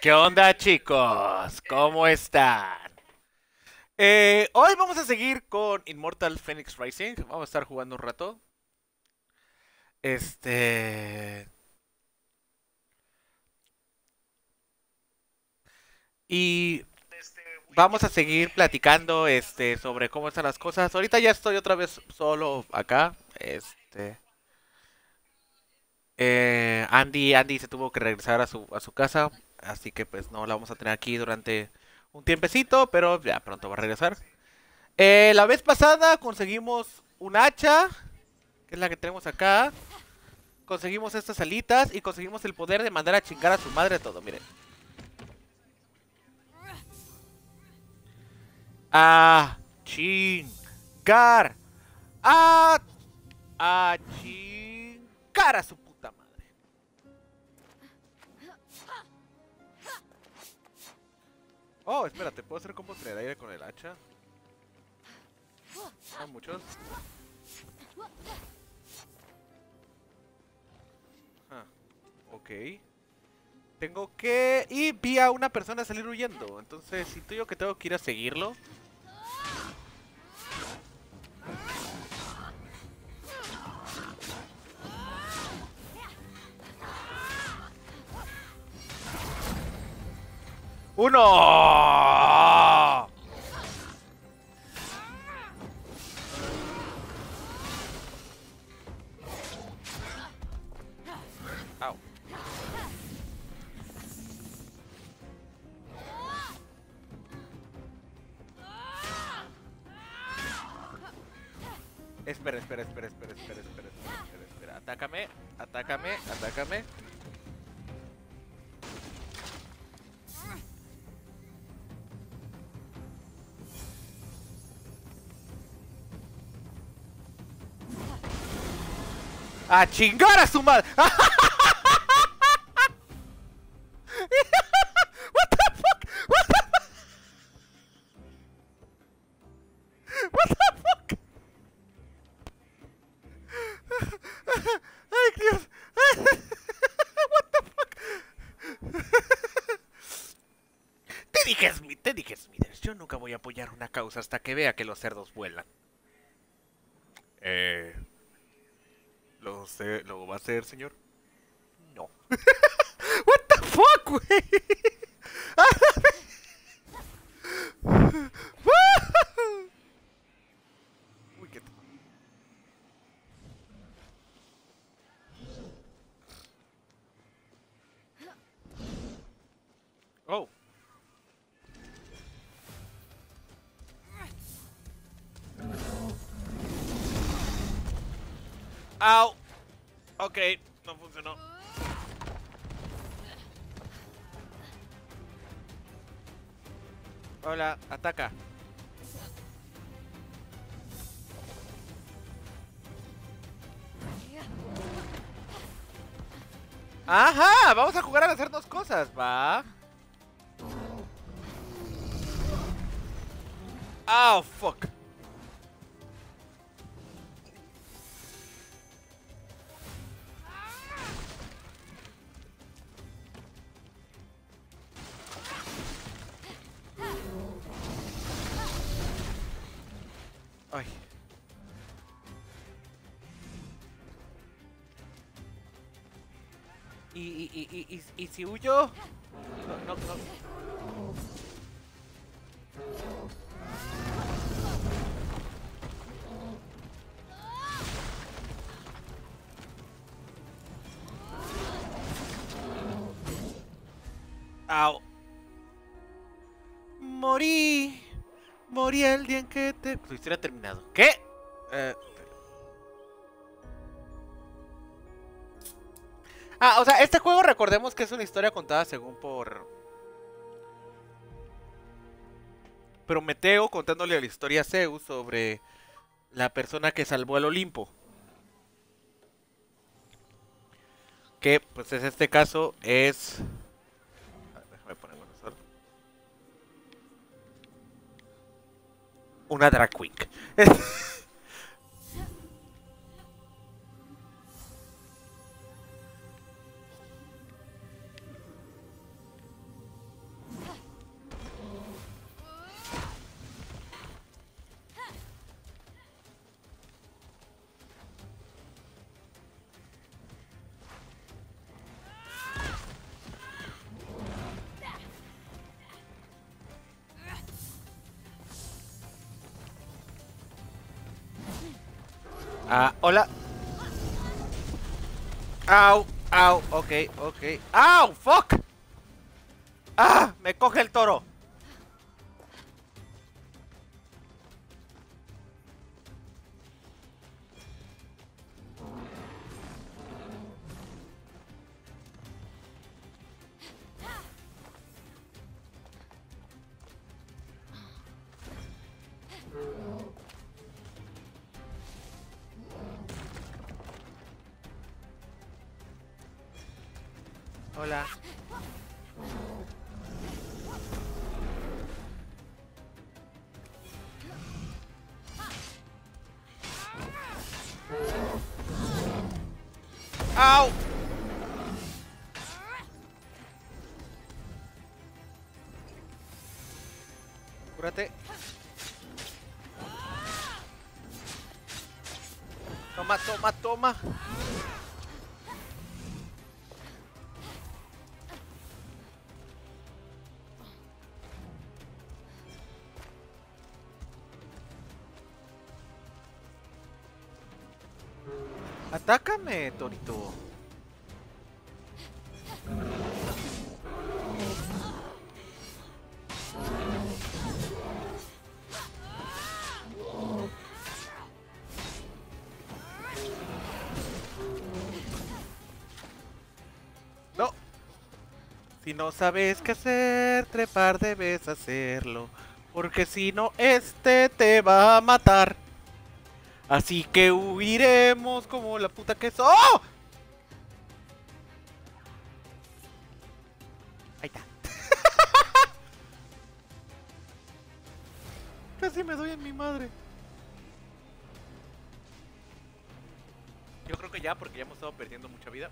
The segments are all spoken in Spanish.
¿Qué onda chicos? ¿Cómo están? Eh, hoy vamos a seguir con Immortal Phoenix Rising. Vamos a estar jugando un rato. Este... Y vamos a seguir platicando este sobre cómo están las cosas. Ahorita ya estoy otra vez solo acá. Este eh, Andy Andy se tuvo que regresar a su a su casa, así que pues no la vamos a tener aquí durante un tiempecito, pero ya pronto va a regresar. Eh, la vez pasada conseguimos un hacha, que es la que tenemos acá. Conseguimos estas alitas y conseguimos el poder de mandar a chingar a su madre todo, miren. A chingar. A, a chingar a su Oh, espérate, ¿puedo hacer combos en el aire con el hacha? Hay muchos. Ah, ok. Tengo que... Y vi a una persona salir huyendo. Entonces, si tú yo que tengo que ir a seguirlo. ¡Uno! Au. Espera, espera, espera, espera, espera, espera, espera, espera. Atácame, atácame, atácame. ¡A chingar a su madre! What the fuck? What the fuck? What the fuck? Ay, Dios. What the fuck? Te dije, Smith, te dije, Smithers, yo nunca voy a apoyar una causa hasta que vea que los cerdos vuelan. Eh... ¿Lo, sé, ¿Lo va a hacer, señor? Ataca. Ajá, vamos a jugar a hacernos cosas, va. Oh, fuck. Y, si huyo? No, no, no. Morí. Morí el día en que te... Tu historia terminado. ¿Qué? O sea, este juego recordemos que es una historia contada según por... Prometeo contándole la historia a Zeus sobre la persona que salvó el Olimpo. Que, pues, en este caso es... Déjame poner. Una drag queen. Ah, hola. Au, au, ok, ok. ¡Au! ¡Fuck! ¡Ah! Me coge el toro. Hola. ¡Au! Cúrate. Toma, toma, toma. Atácame, Torito. No. Si no sabes qué hacer, trepar debes hacerlo. Porque si no, este te va a matar. Así que huiremos como la puta que so. ¡Oh! Ahí está. Casi me doy en mi madre. Yo creo que ya, porque ya hemos estado perdiendo mucha vida.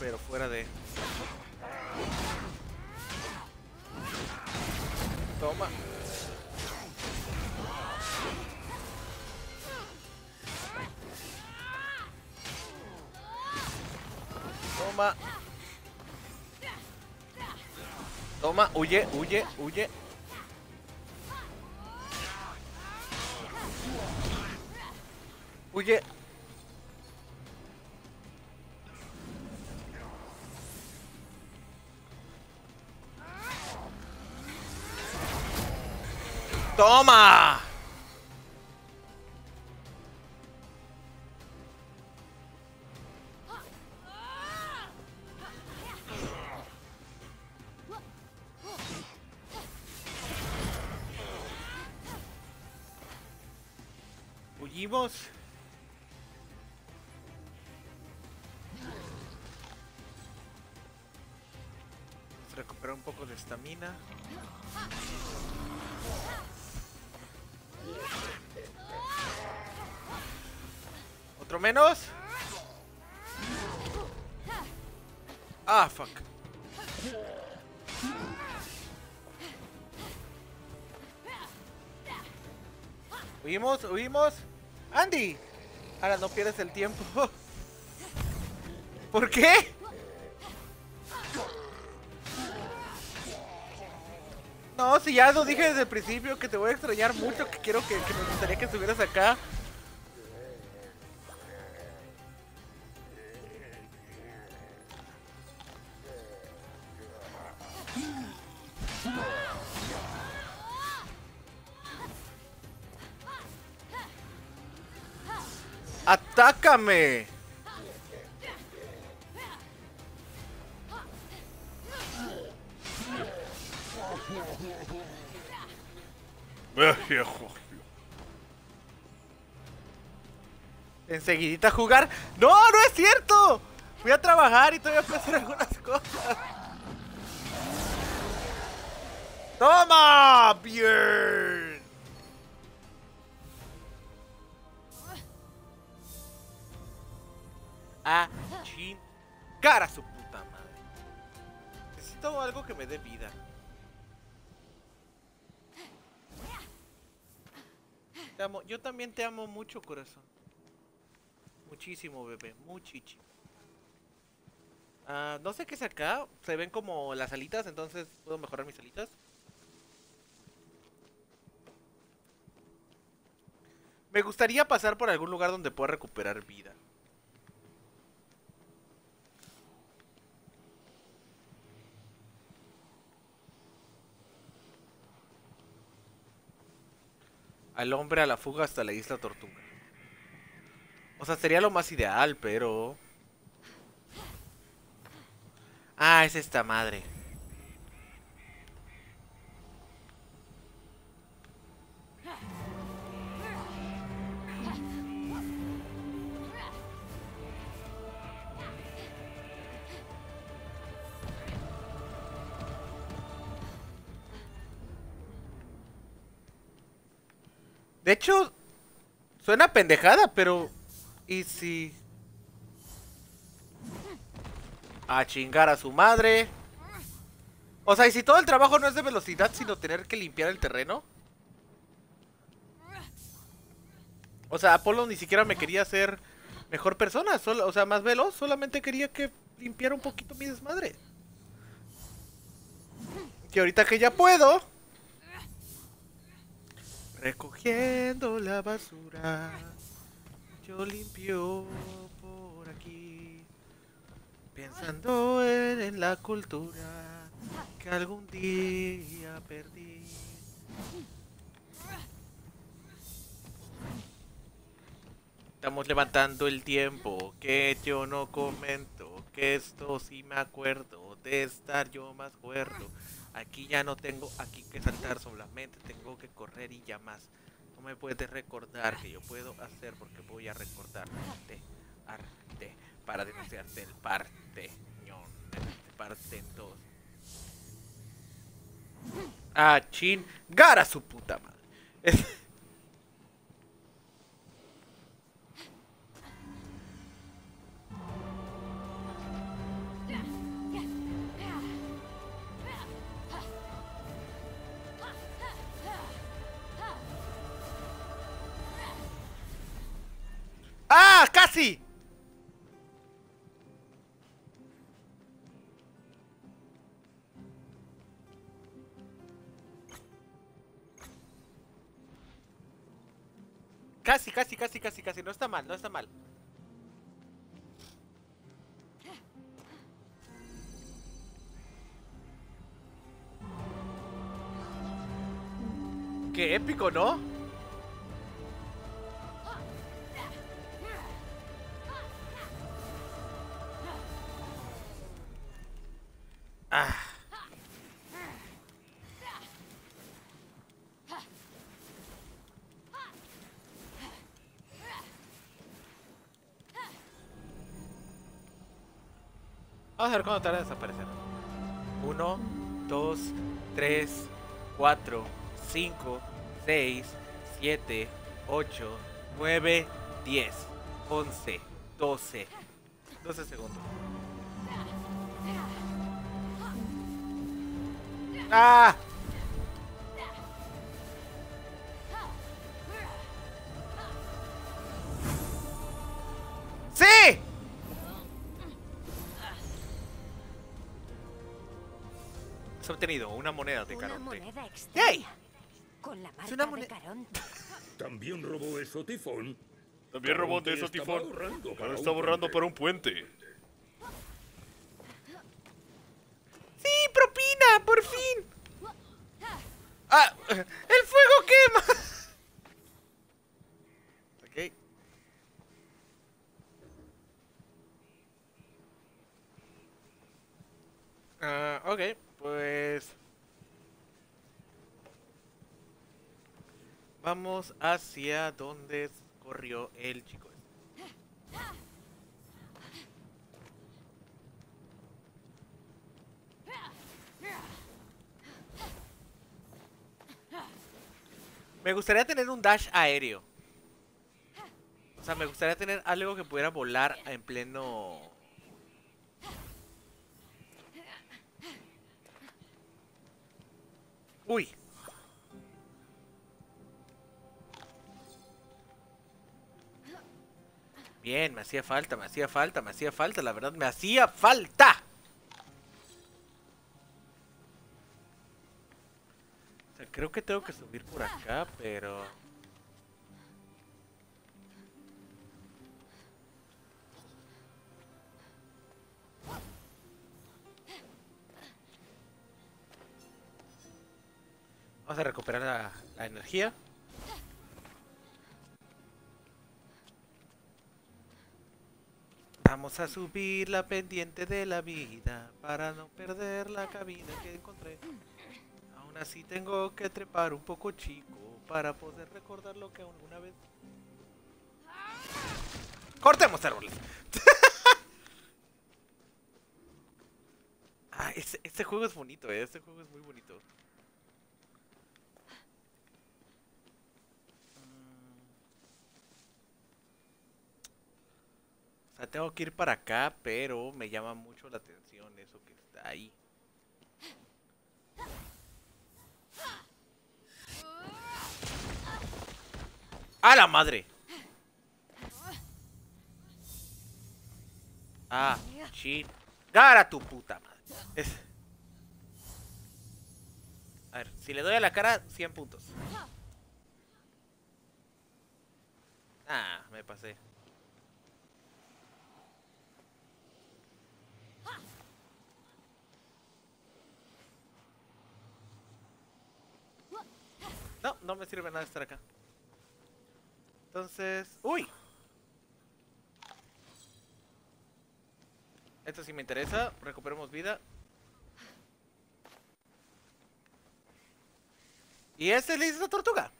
Pero fuera de... Toma. Toma. Toma, huye, huye. Huye. Recuperar un poco de estamina. ¿Otro menos? Ah, fuck. Huimos, huimos. Andy. Ahora no pierdes el tiempo. ¿Por qué? No, si ya lo dije desde el principio que te voy a extrañar mucho, que quiero que, que me gustaría que estuvieras acá. ¡Atácame! Enseguidita a jugar. ¡No, no es cierto! Fui a trabajar y todavía puedo hacer algunas cosas. ¡Toma! ¡Bien! a chingar a su puta madre. Necesito algo que me dé vida. Te amo. Yo también te amo mucho, corazón. Muchísimo, bebé. Muchichi. Uh, ah, no sé qué es acá. Se ven como las alitas, entonces puedo mejorar mis alitas. Me gustaría pasar por algún lugar donde pueda recuperar vida. Al hombre a la fuga hasta la isla Tortuga. O sea, sería lo más ideal, pero... Ah, es esta madre. De hecho, suena pendejada, pero... ¿Y si...? A chingar a su madre. O sea, ¿y si todo el trabajo no es de velocidad, sino tener que limpiar el terreno? O sea, Apolo ni siquiera me quería ser mejor persona, solo, o sea, más veloz, solamente quería que limpiara un poquito mi desmadre. Que ahorita que ya puedo... Recogiendo la basura, yo limpio por aquí, pensando en, la cultura que algún día perdí. Estamos levantando el tiempo, que yo no comento, que esto sí me acuerdo de estar yo más cuerdo. Aquí ya no tengo aquí que saltar solamente, tengo que correr y ya más. No me puedes recordar que yo puedo hacer porque voy a recordarte arte para denunciarte el parte ñón, parte en dos. Ah, chin, gara su puta madre. ¡Ah! ¡Casi! Casi, casi, casi, casi, casi. No está mal, no está mal. Qué épico, ¿no? Ah. Vamos a ver cuándo tarda en desaparecer. 1, 2, 3, 4, 5, 6, 7, 8, 9, 10, 11, 12. 12 segundos. ¡Ah! ¡Sí! Has obtenido una moneda de Una Caronte. ¡Yay! Con la marca una de moneda- Caronte. También robó eso Tifón. También robó de eso tifón. Ahora está borrando para un puente. ¡Sí, propina! ¡Por fin! ¡Ah! ¡El fuego quema! ok. Ok, pues... Vamos hacia donde corrió el chico. Me gustaría tener un dash aéreo. O sea, me gustaría tener algo que pudiera volar en pleno... Uy. Bien, me hacía falta, me hacía falta, me hacía falta, la verdad, me hacía falta. Creo que tengo que subir por acá, pero... Vamos a recuperar la, energía. Vamos a subir la pendiente de la vida para no perder la cabina que encontré. Así tengo que trepar un poco chico para poder recordar lo que alguna vez... ¡Cortemos árboles! ah, este, este juego es bonito, eh. Este juego es muy bonito. O sea, tengo que ir para acá, pero me llama mucho la atención eso que está ahí. ¡A la madre! Ah, shit. ¡Gara tu puta madre! A ver, si le doy a la cara, 100 puntos. Ah, me pasé. No, no me sirve nada estar acá. Entonces... ¡Uy! Esto sí me interesa. Recuperemos vida. Y ese le hizo tortuga.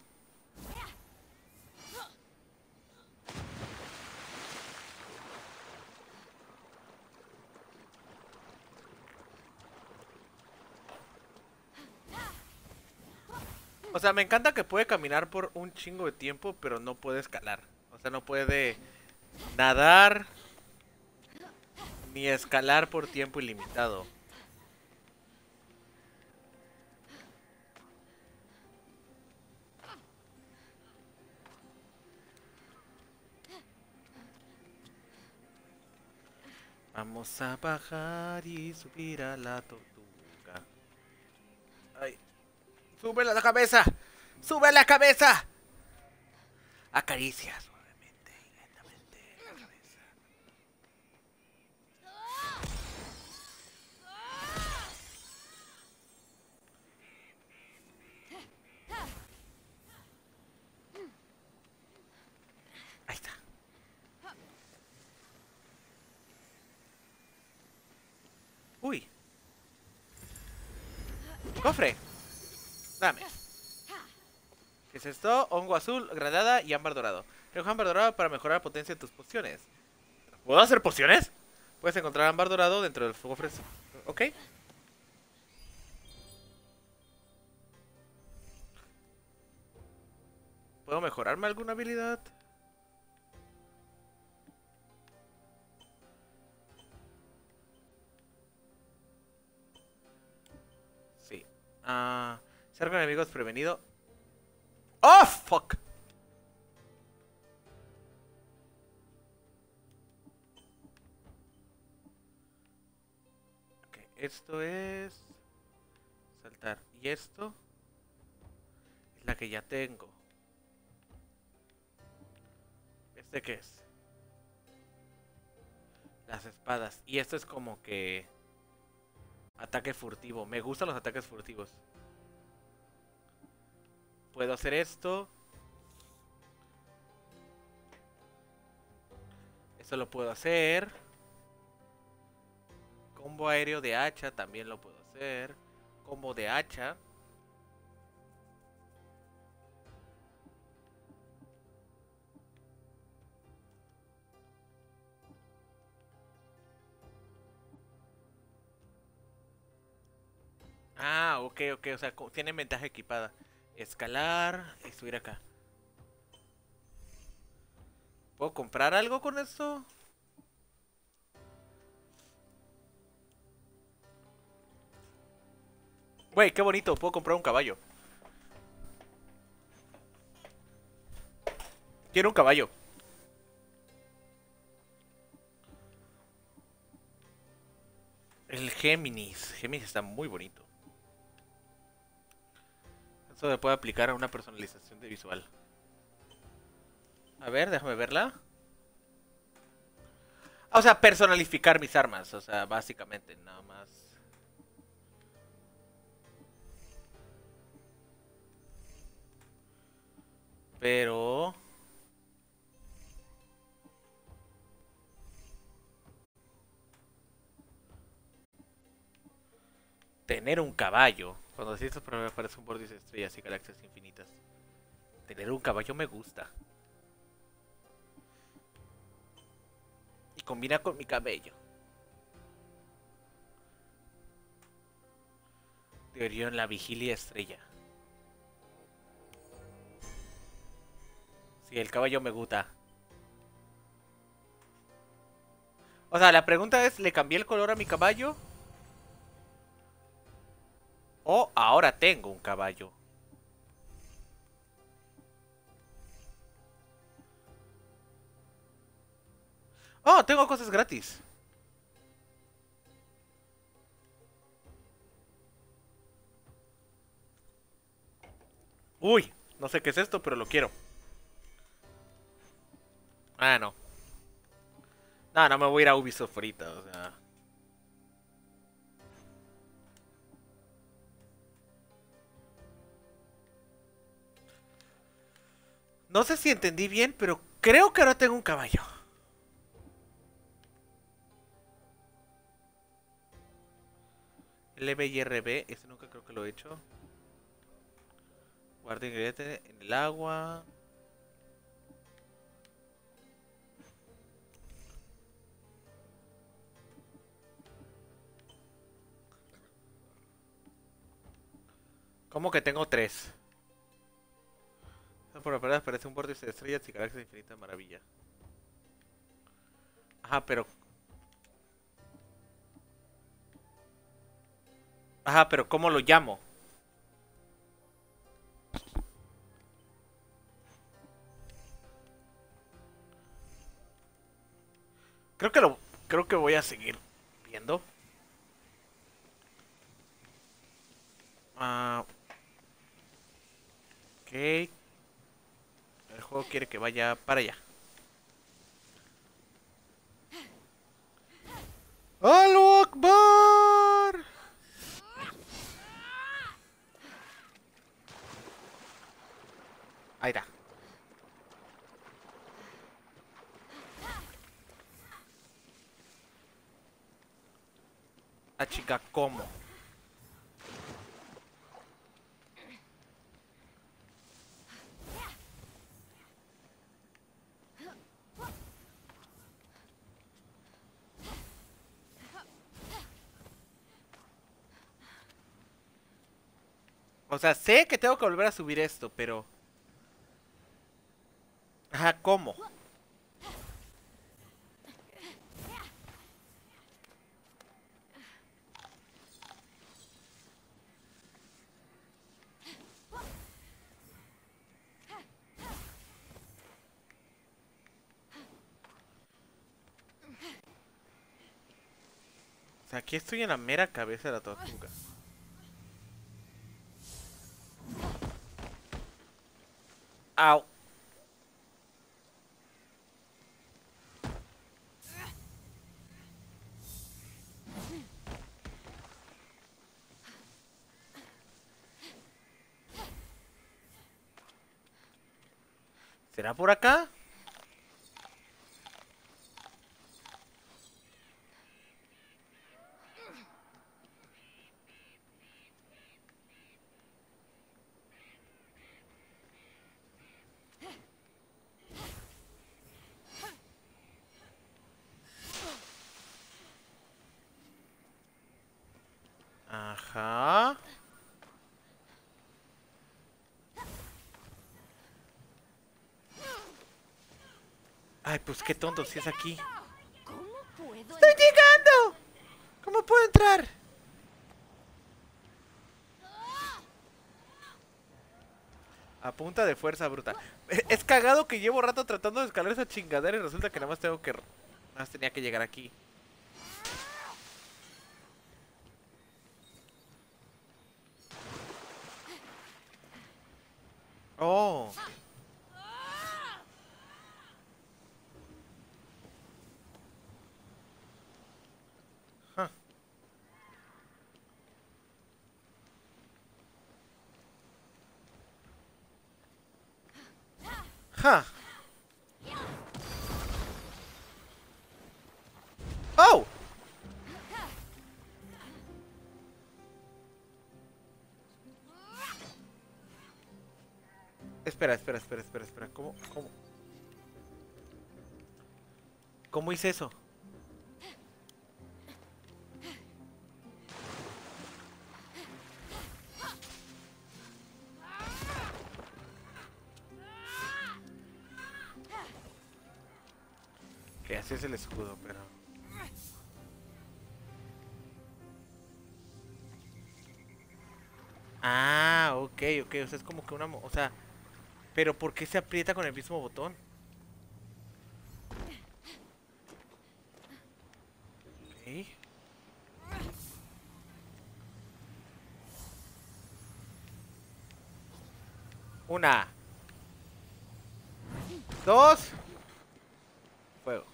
O sea, me encanta que puede caminar por un chingo de tiempo, pero no puede escalar. O sea, no puede nadar ni escalar por tiempo ilimitado. Vamos a bajar y subir a la tortuga. Ay. ¡Sube la cabeza! ¡Sube la cabeza! Acaricia suavemente y lentamente la cabeza. Ahí está. Uy. Cofre. Dame. ¿Qué es esto? Hongo azul, granada y ámbar dorado. Recoge ámbar dorado para mejorar la potencia de tus pociones. ¿Puedo hacer pociones? Puedes encontrar ámbar dorado dentro del cofre. Ok. ¿Puedo mejorarme alguna habilidad? Sí. Ah... Cerco enemigos prevenido. ¡Oh, fuck! Ok, esto es... Saltar. Y esto... Es la que ya tengo. ¿Este qué es? Las espadas. Y esto es como que... Ataque furtivo. Me gustan los ataques furtivos. Puedo hacer esto. Eso lo puedo hacer. Combo aéreo de hacha también lo puedo hacer. Combo de hacha. Ah, ok, ok, o sea, tiene ventaja equipada. Escalar y subir acá. ¿Puedo comprar algo con esto? Güey, qué bonito, puedo comprar un caballo. Quiero un caballo. El Géminis. Géminis está muy bonito. Eso se puede aplicar a una personalización de visual. A ver, déjame verla. O sea, personalificar mis armas. O sea, básicamente, nada más. Pero... Tener un caballo. Cuando decís esto, me aparece un borde de estrellas y galaxias infinitas. Tener un caballo me gusta. Y combina con mi cabello. Teoría en la vigilia estrella. Sí, el caballo me gusta. O sea, la pregunta es, ¿le cambié el color a mi caballo? O ahora tengo un caballo. Oh, tengo cosas gratis. Uy, no sé qué es esto, pero lo quiero. Ah, no. No, no me voy a ir a Ubisoft o sea. No sé si entendí bien, pero creo que ahora tengo un caballo. LB y RB, este nunca creo que lo he hecho. Guarda ingrediente en el agua. ¿Cómo que tengo tres? Por la pared aparece un vórtice de estrellas y galaxias de infinita maravilla. Ajá, pero... Ajá, pero ¿cómo lo llamo? Creo que lo... Creo que voy a seguir viendo. Ah... ok. Juego quiere que vaya para allá. ¡Aló Akbar! Ahí está. A chica, ¿cómo? O sea, sé que tengo que volver a subir esto, pero... ¿cómo? O sea, aquí estoy en la mera cabeza de la tortuga. Au. ¿Será por acá? Ajá. Ay, pues qué tonto si es aquí. ¿Cómo puedo ¡Estoy llegando! ¿Cómo puedo entrar? A punta de fuerza bruta. Eh, Es cagado que llevo rato tratando de escalar esa chingadera y resulta que nada más tengo que... Nada más tenía que llegar aquí. Espera, espera, espera, espera, espera. ¿Cómo? ¿Cómo? ¿Cómo hice eso? Que así es el escudo, pero... Ah, ok, ok. O sea, es como que una... O sea... Pero ¿por qué se aprieta con el mismo botón? Una. Dos. Fuego.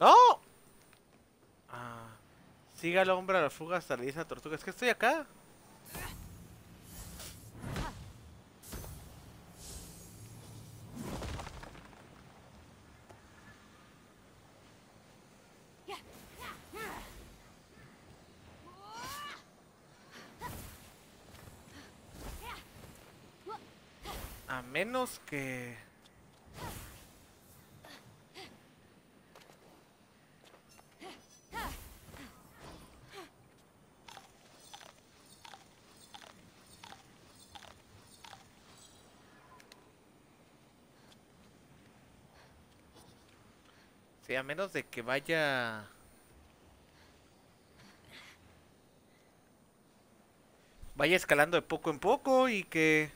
¡No! Siga al hombre a la fuga hasta la isla tortuga. Es que estoy acá. A menos que... A menos de que vaya... Vaya escalando de poco en poco y que...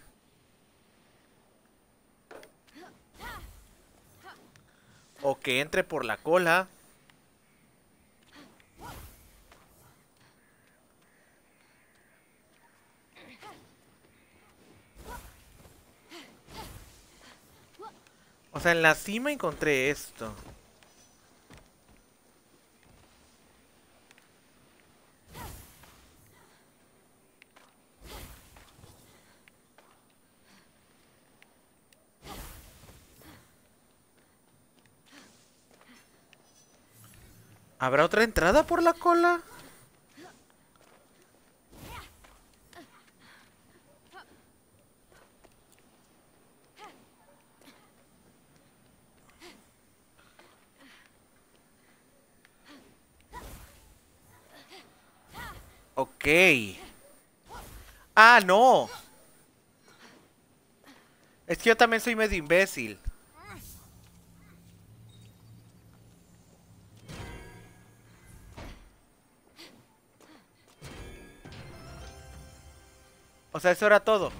O que entre por la cola. O sea, en la cima encontré esto. ¿Habrá otra entrada por la cola? Ok. Ah, no. Es que yo también soy medio imbécil. Sea, eso era todo.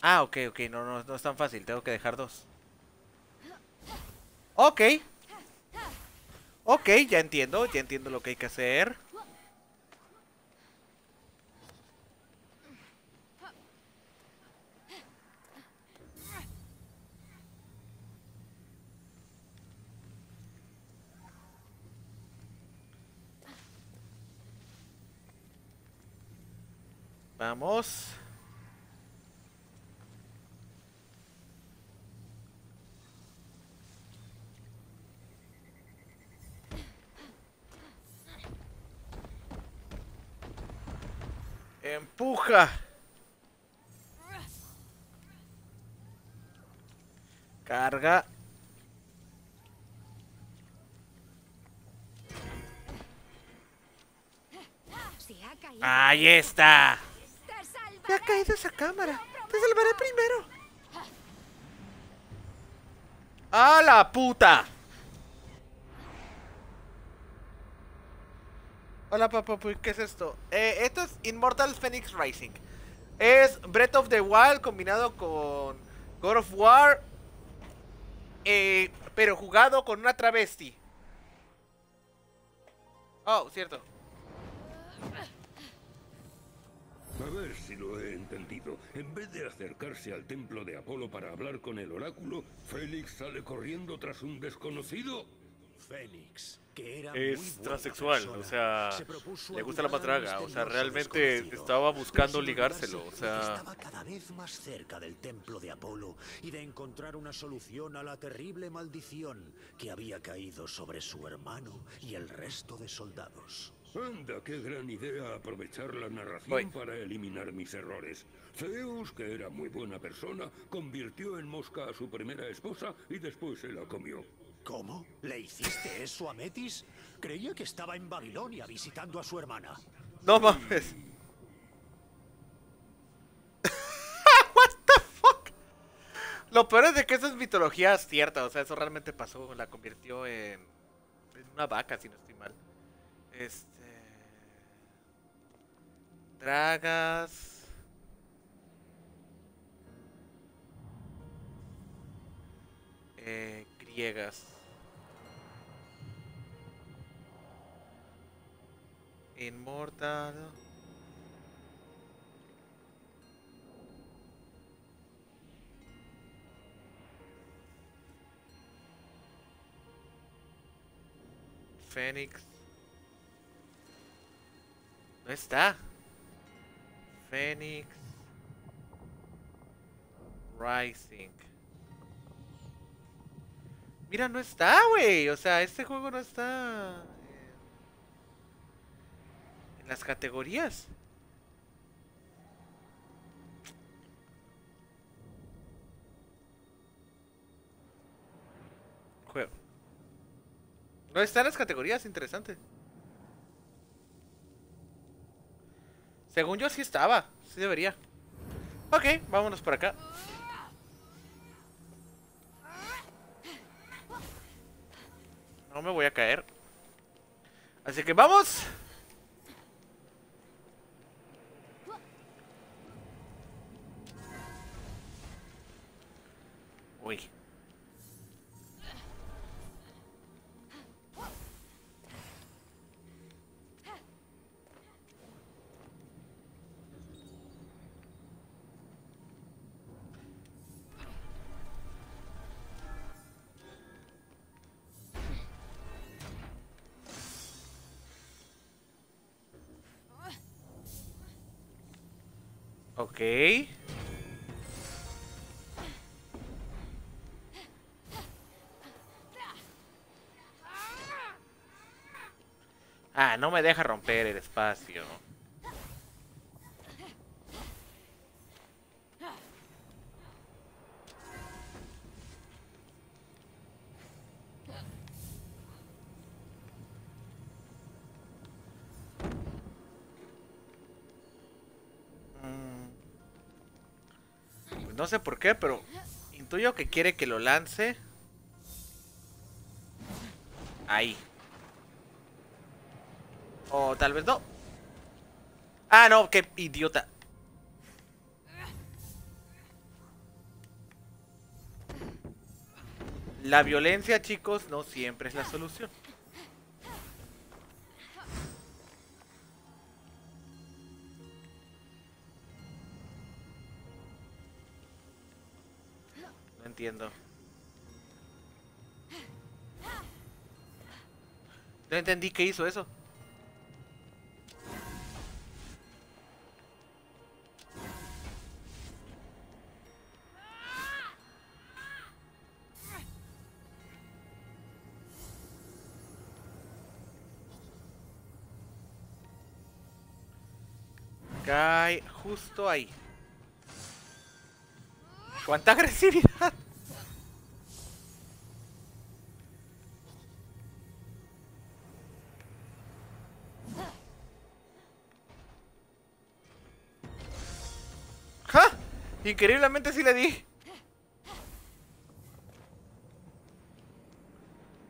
Ah, ok, ok. No, no, no es tan fácil. Tengo que dejar dos. Ok. Ok, ya entiendo. Ya entiendo lo que hay que hacer. Vamos. Empuja. Carga. Ahí está. Me ha caído esa cámara. Te salvaré primero. ¡A la puta! Hola, papá, ¿qué es esto? Eh, esto es Immortal Phoenix Rising. Es Breath of the Wild combinado con God of War. eh, pero jugado con una travesti. Oh, cierto. A ver si lo he entendido. En vez de acercarse al templo de Apolo para hablar con el oráculo, Félix sale corriendo tras un desconocido. Fénix, que era Es transexual, persona, o sea, se le gusta la matraga, o sea, realmente estaba buscando ligárselo, o sea- estaba cada vez más cerca del templo de Apolo y de encontrar una solución a la terrible maldición que había caído sobre su hermano y el resto de soldados. Anda, qué gran idea aprovechar la narración Voy. para eliminar mis errores. Zeus, que era muy buena persona, convirtió en mosca a su primera esposa y después se la comió. ¿Cómo? ¿Le hiciste eso a Metis? Creía que estaba en Babilonia visitando a su hermana. No mames. What the fuck? Lo peor es de que eso es mitología cierta, o sea, eso realmente pasó, la convirtió en, en una vaca, si no estoy mal. Este... Dragas... Eh, griegas. Inmortal. Fénix. No está. Fénix. Rising. Mira, no está, güey. O sea, este juego no está en las categorías. Juego. No está en las categorías, interesante. Según yo sí estaba, sí debería. Ok, vámonos por acá. No me voy a caer. Así que vamos. Ah, no me deja romper el espacio. No sé por qué, pero intuyo que quiere que lo lance. Ahí. O tal vez no. Ah, no, qué idiota. La violencia, chicos, no siempre es la solución. No entendí qué hizo eso. Cae justo ahí. ¿Cuánta agresividad? Increíblemente sí le di.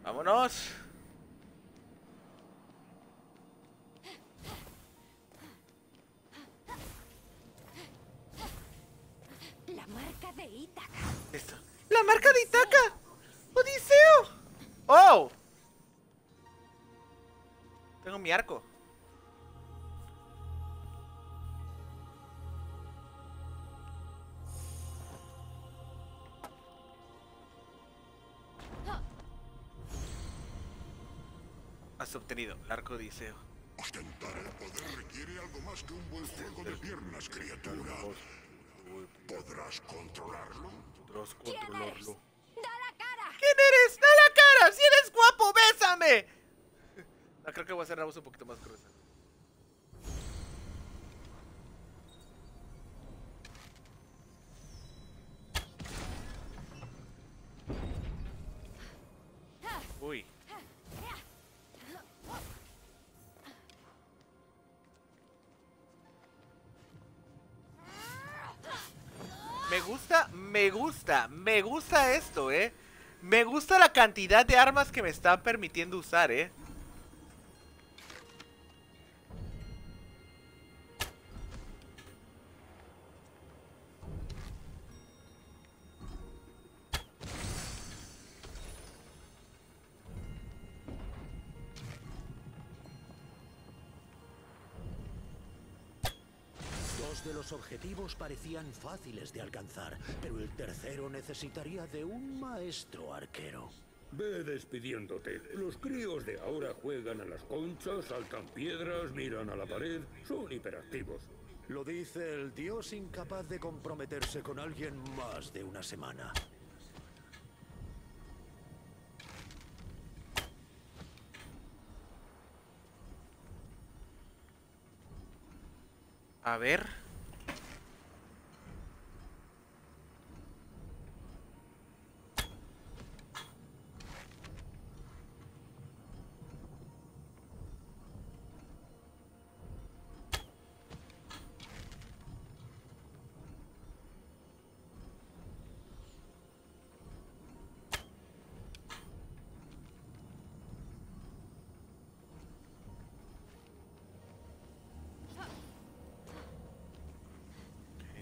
Vámonos. La marca de. Listo. ¡La marca de Itaca! ¡Odiseo! ¡Oh! Tengo mi arco. Has obtenido el arco de Iseo. Ostentar el poder requiere algo más que un buen juego de piernas, criatura. ¿Podrás controlarlo? Podrás ¿Quién eres? controlarlo. ¡Da la cara! ¿Quién eres? ¡Da la cara! ¡Si eres guapo, bésame! No, creo que voy a hacer la voz un poquito más gruesa. Gusta, me gusta esto, eh. Me gusta la cantidad de armas que me están permitiendo usar, eh. Objetivos parecían fáciles de alcanzar, pero el tercero necesitaría de un maestro arquero. Ve despidiéndote. Los críos de ahora juegan a las conchas, saltan piedras, miran a la pared. Son hiperactivos. Lo dice el dios incapaz de comprometerse con alguien más de una semana. A ver.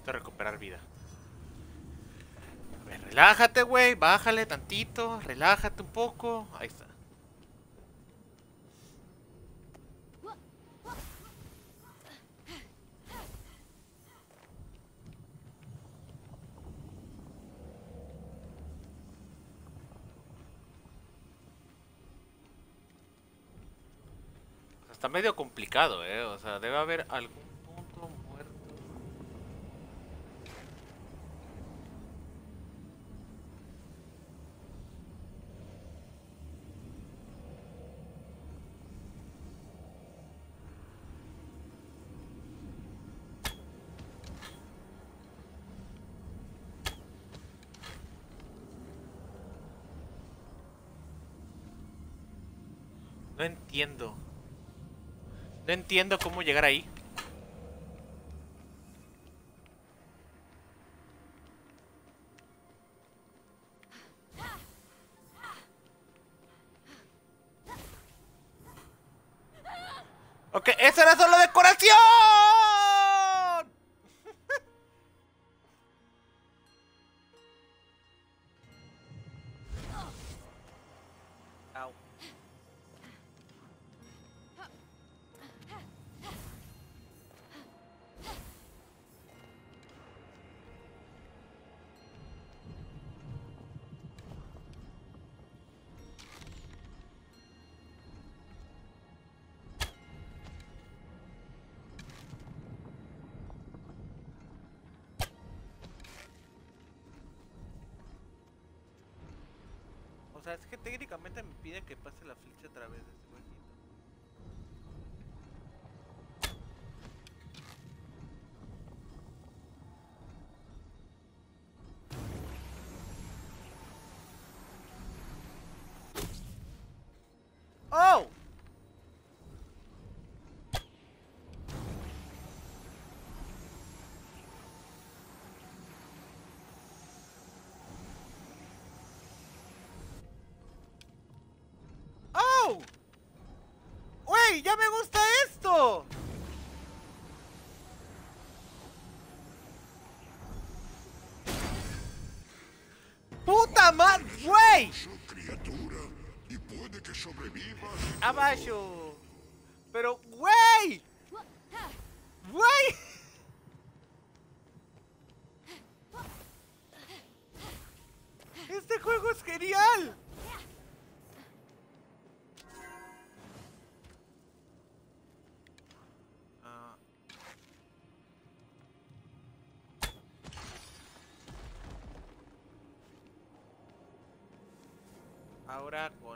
Necesito recuperar vida. Relájate, güey. Bájale tantito. Relájate un poco. Ahí está. Está medio complicado, eh. O sea, debe haber algún punto muerto. No entiendo. No entiendo cómo llegar ahí. Técnicamente me pide que pase la flecha a través de ¡Ya me gusta esto! ¡Puta madre! Criatura y puede que sobrevivas. Abajo.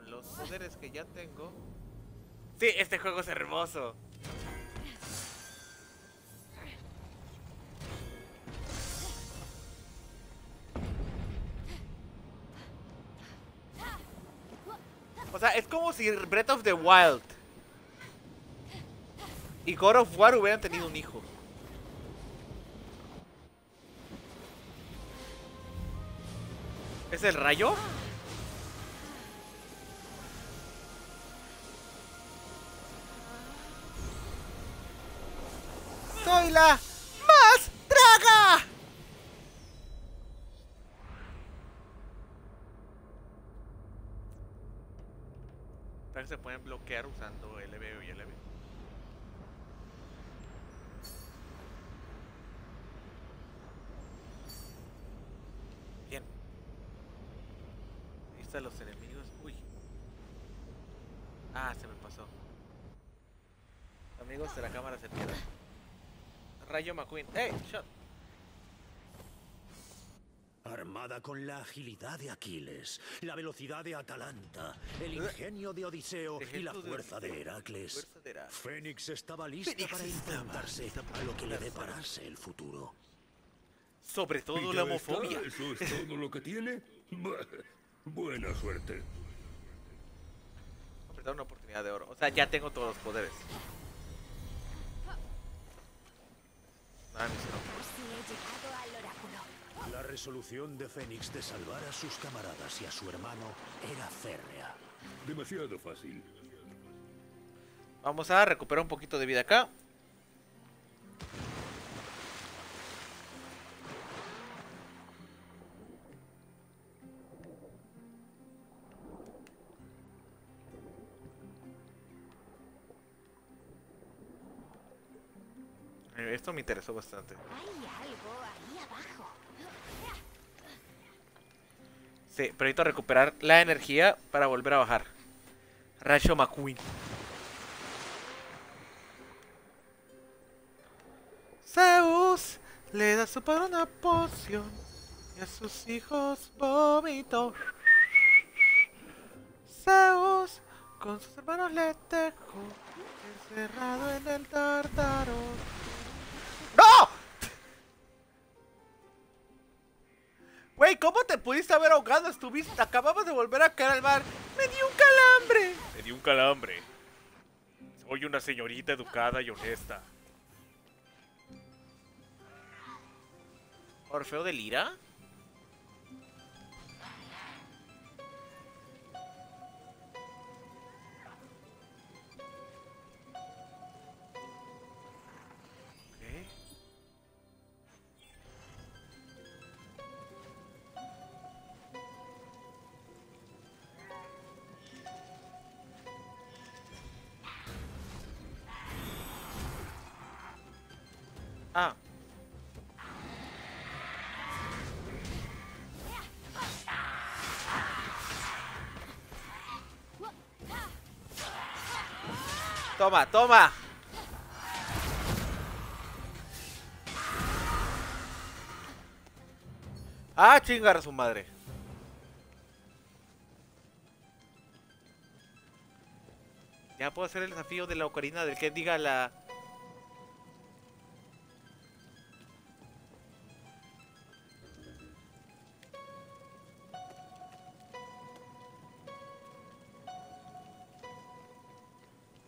Los poderes que ya tengo. Sí, este juego es hermoso. O sea, es como si Breath of the Wild y God of War hubieran tenido un hijo. ¿Es el rayo? ¡Soy la más draga! Tal se pueden bloquear usando LB y LB. Bien. Ahí están los enemigos. Uy. Ah, se me pasó. Amigos de la cámara se pierde. Rayo McQueen. ¡Ey! ¡Shot! Armada con la agilidad de Aquiles, la velocidad de Atalanta, el ingenio de Odiseo y la fuerza de Heracles. Fénix estaba lista Fénix para enfrentarse a lo que le deparase el futuro. Sobre ¿Y todo la está? homofobia. ¿Eso es todo lo que tiene? Buena suerte. Apretar una oportunidad de oro. O sea, ya tengo todos los poderes. La resolución de Fénix de salvar a sus camaradas y a su hermano era férrea. Demasiado fácil. Vamos a recuperar un poquito de vida acá. Esto me interesó bastante. Hay algo ahí abajo. Sí, pero necesito recuperar la energía para volver a bajar. Rayo McQueen. Zeus le da su padre una poción y a sus hijos vómito. Zeus con sus hermanos le dejó encerrado en el tártaro. Güey, ¿cómo te pudiste haber ahogado? Estuviste, acababas de volver a caer al mar. Me dio un calambre. Me dio un calambre. Soy una señorita educada y honesta. ¿Orfeo de Lira? Ah. Toma, toma. Ah, chingar a su madre. Ya puedo hacer el desafío de la ocarina del que diga la...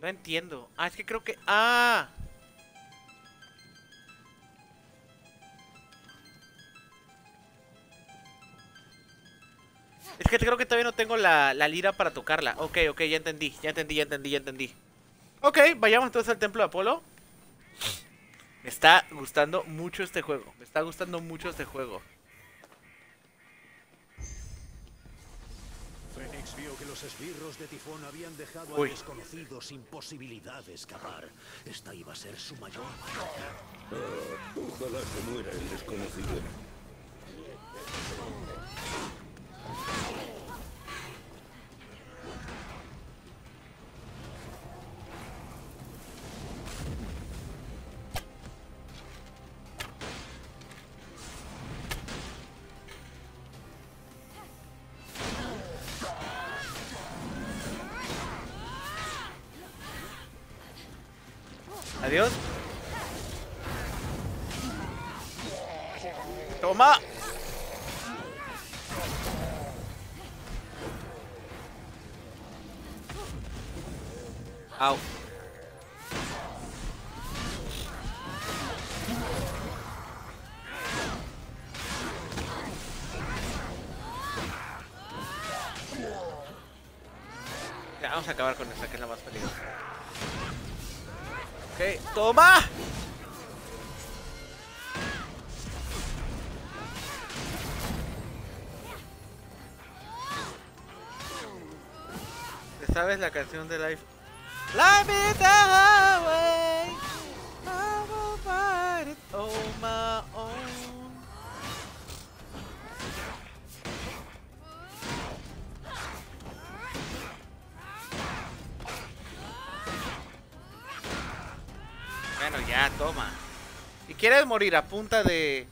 No entiendo. Ah, es que creo que... ¡Ah! Es que creo que todavía no tengo la, la lira para tocarla. Ok, ok, ya entendí, ya entendí, ya entendí, ya entendí. Ok, vayamos entonces al templo de Apolo. Me está gustando mucho este juego. Me está gustando mucho este juego. Los esbirros de Tifón habían dejado Uy. al desconocido sin posibilidad de escapar. Esta iba a ser su mayor Ojalá se muera el desconocido. A acabar con esta que es la más peligrosa. Ok, toma. ¿Te sabes la canción de Life? Life is quieres morir a punta de...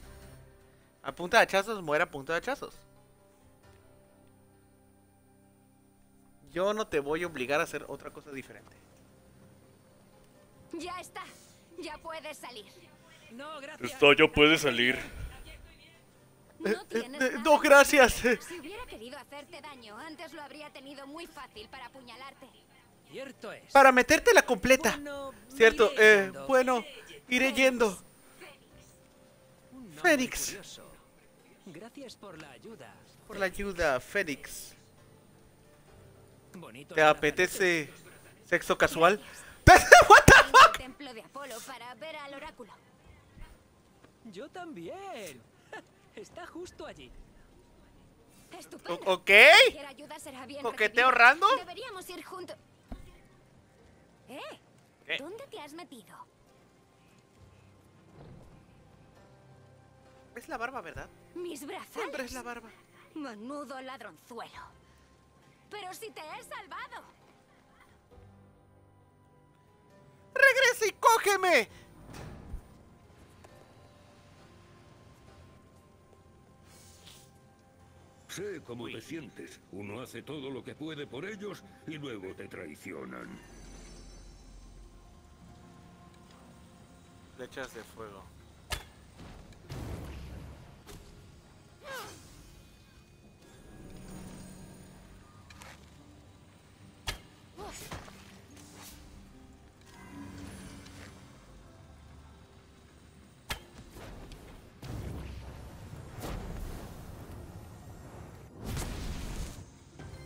A punta de hachazos, muere a punta de hachazos. Yo no te voy a obligar a hacer otra cosa diferente. Ya está. Ya puedes salir. No, gracias. ya puede salir. No tienes eh, nada no, gracias. Si hubiera querido hacerte daño, antes lo habría tenido muy fácil para apuñalarte. Cierto es. Para meterte la completa. Bueno, Cierto, iré eh, yendo. bueno, iré yendo. Curioso. Gracias por la ayuda. Por la ayuda, Fénix. Bonito ¿Te apetece sexo casual? What the Vengo al templo de Apolo para ver al oráculo. brazalete. Yo también. Está justo allí. Estupendo. O- ¿Ok? ¿Coqueteo random? Deberíamos ir juntos. ¿Eh? ¿Qué? ¿Dónde te has metido? Es la barba, ¿verdad? Mis brazos. Siempre es la barba. Menudo ladronzuelo. Pero si te he salvado. ¡Regresa y cógeme! Sé cómo te sientes. Uno hace todo lo que puede por ellos y luego te traicionan. Flechas de fuego.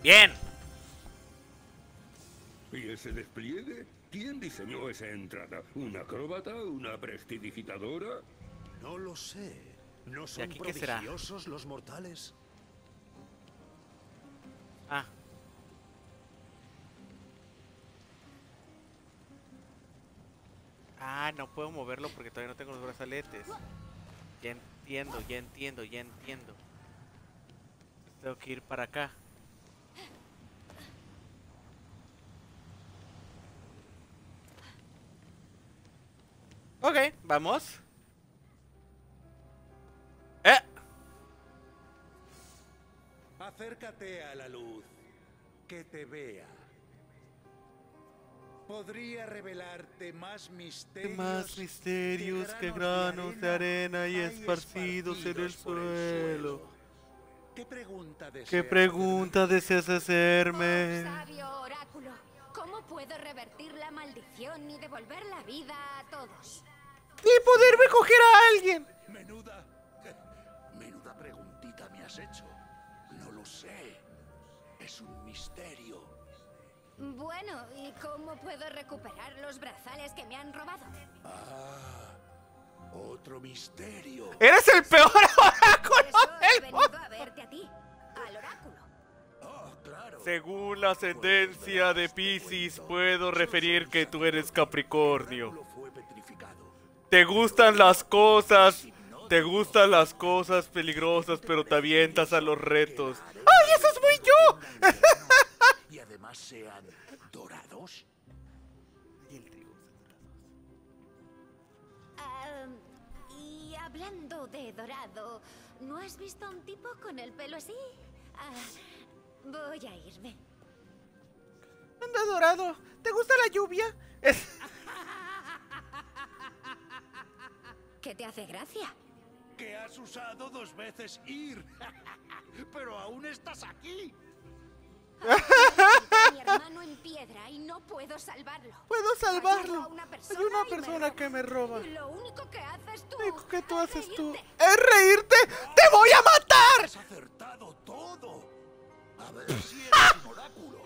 Bien. ¿Y ese despliegue? ¿Quién diseñó esa entrada? ¿Un acróbata? ¿Una prestidigitadora? No lo sé. ¿No son aquí qué será? los mortales? Ah. Ah, no puedo moverlo porque todavía no tengo los brazaletes. Ya entiendo, ya entiendo, ya entiendo. Tengo que ir para acá. Ok, vamos. Acércate a la luz, que te vea. Podría revelarte más misterios. Más misterios que granos de arena y hay esparcidos en el por suelo. ¿Qué pregunta ¿Qué deseas pregunta deseas Oh, hacerme? sabio oráculo, ¿cómo puedo revertir la maldición y devolver la vida a todos? Y poderme coger a alguien. Menuda. Menuda preguntita me has hecho. No lo sé. Es un misterio. Bueno, ¿y cómo puedo recuperar los brazales que me han robado? Otro misterio. ¡Eres el peor oráculo del a verte a ti, al oráculo. Oh, claro. Según la ascendencia de Pisces, puedo referir que tú eres Capricornio. Te gustan las cosas, te gustan las cosas peligrosas, pero te avientas a los retos. ¡Ay, eso es muy yo! Y además sean dorados. Y hablando de dorado, ¿no has visto a un tipo con el pelo así? Ah, voy a irme. Anda dorado, ¿te gusta la lluvia? Es- ¿Qué te hace gracia? Que has usado dos veces ir. Pero aún estás aquí. Mi hermano en piedra y no puedo salvarlo. Puedo salvarlo. una Hay persona una y me persona roba. que me roba. Y lo único que haces tú único que tú es haces tú reírte. es reírte. ¡Te voy a matar! Has acertado todo. A ver si eres un oráculo.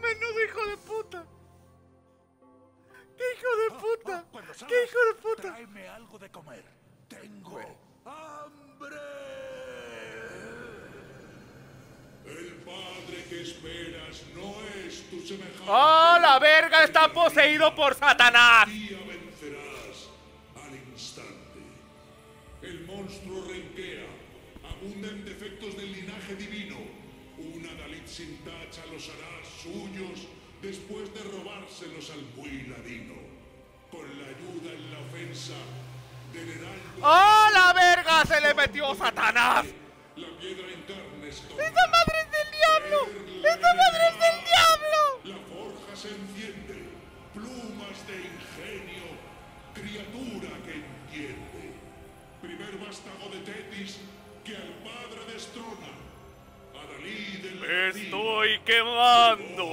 Menudo hijo de puta. ¡Qué hijo de puta! Ah, Cuando ¡Qué hijo de puta! Tráeme algo de comer. Tengo hambre. El padre que esperas no es tu semejante. ¡Oh, la verga! Está poseído por Satanás. día vencerás al instante. El monstruo renquea, abunda en defectos del linaje divino. Una Dalit sin tacha los hará suyos después de robárselos al muy ladino. Con la ayuda en la ofensa. ¡Oh, la verga! Se le metió Satanás. ¡Esa madre es del diablo! ¡Esa madre es del diablo! La forja se enciende, plumas de ingenio, criatura que entiende. Primer vástago de Tetis que al padre destrona. Adalí del ¡Me estoy quemando!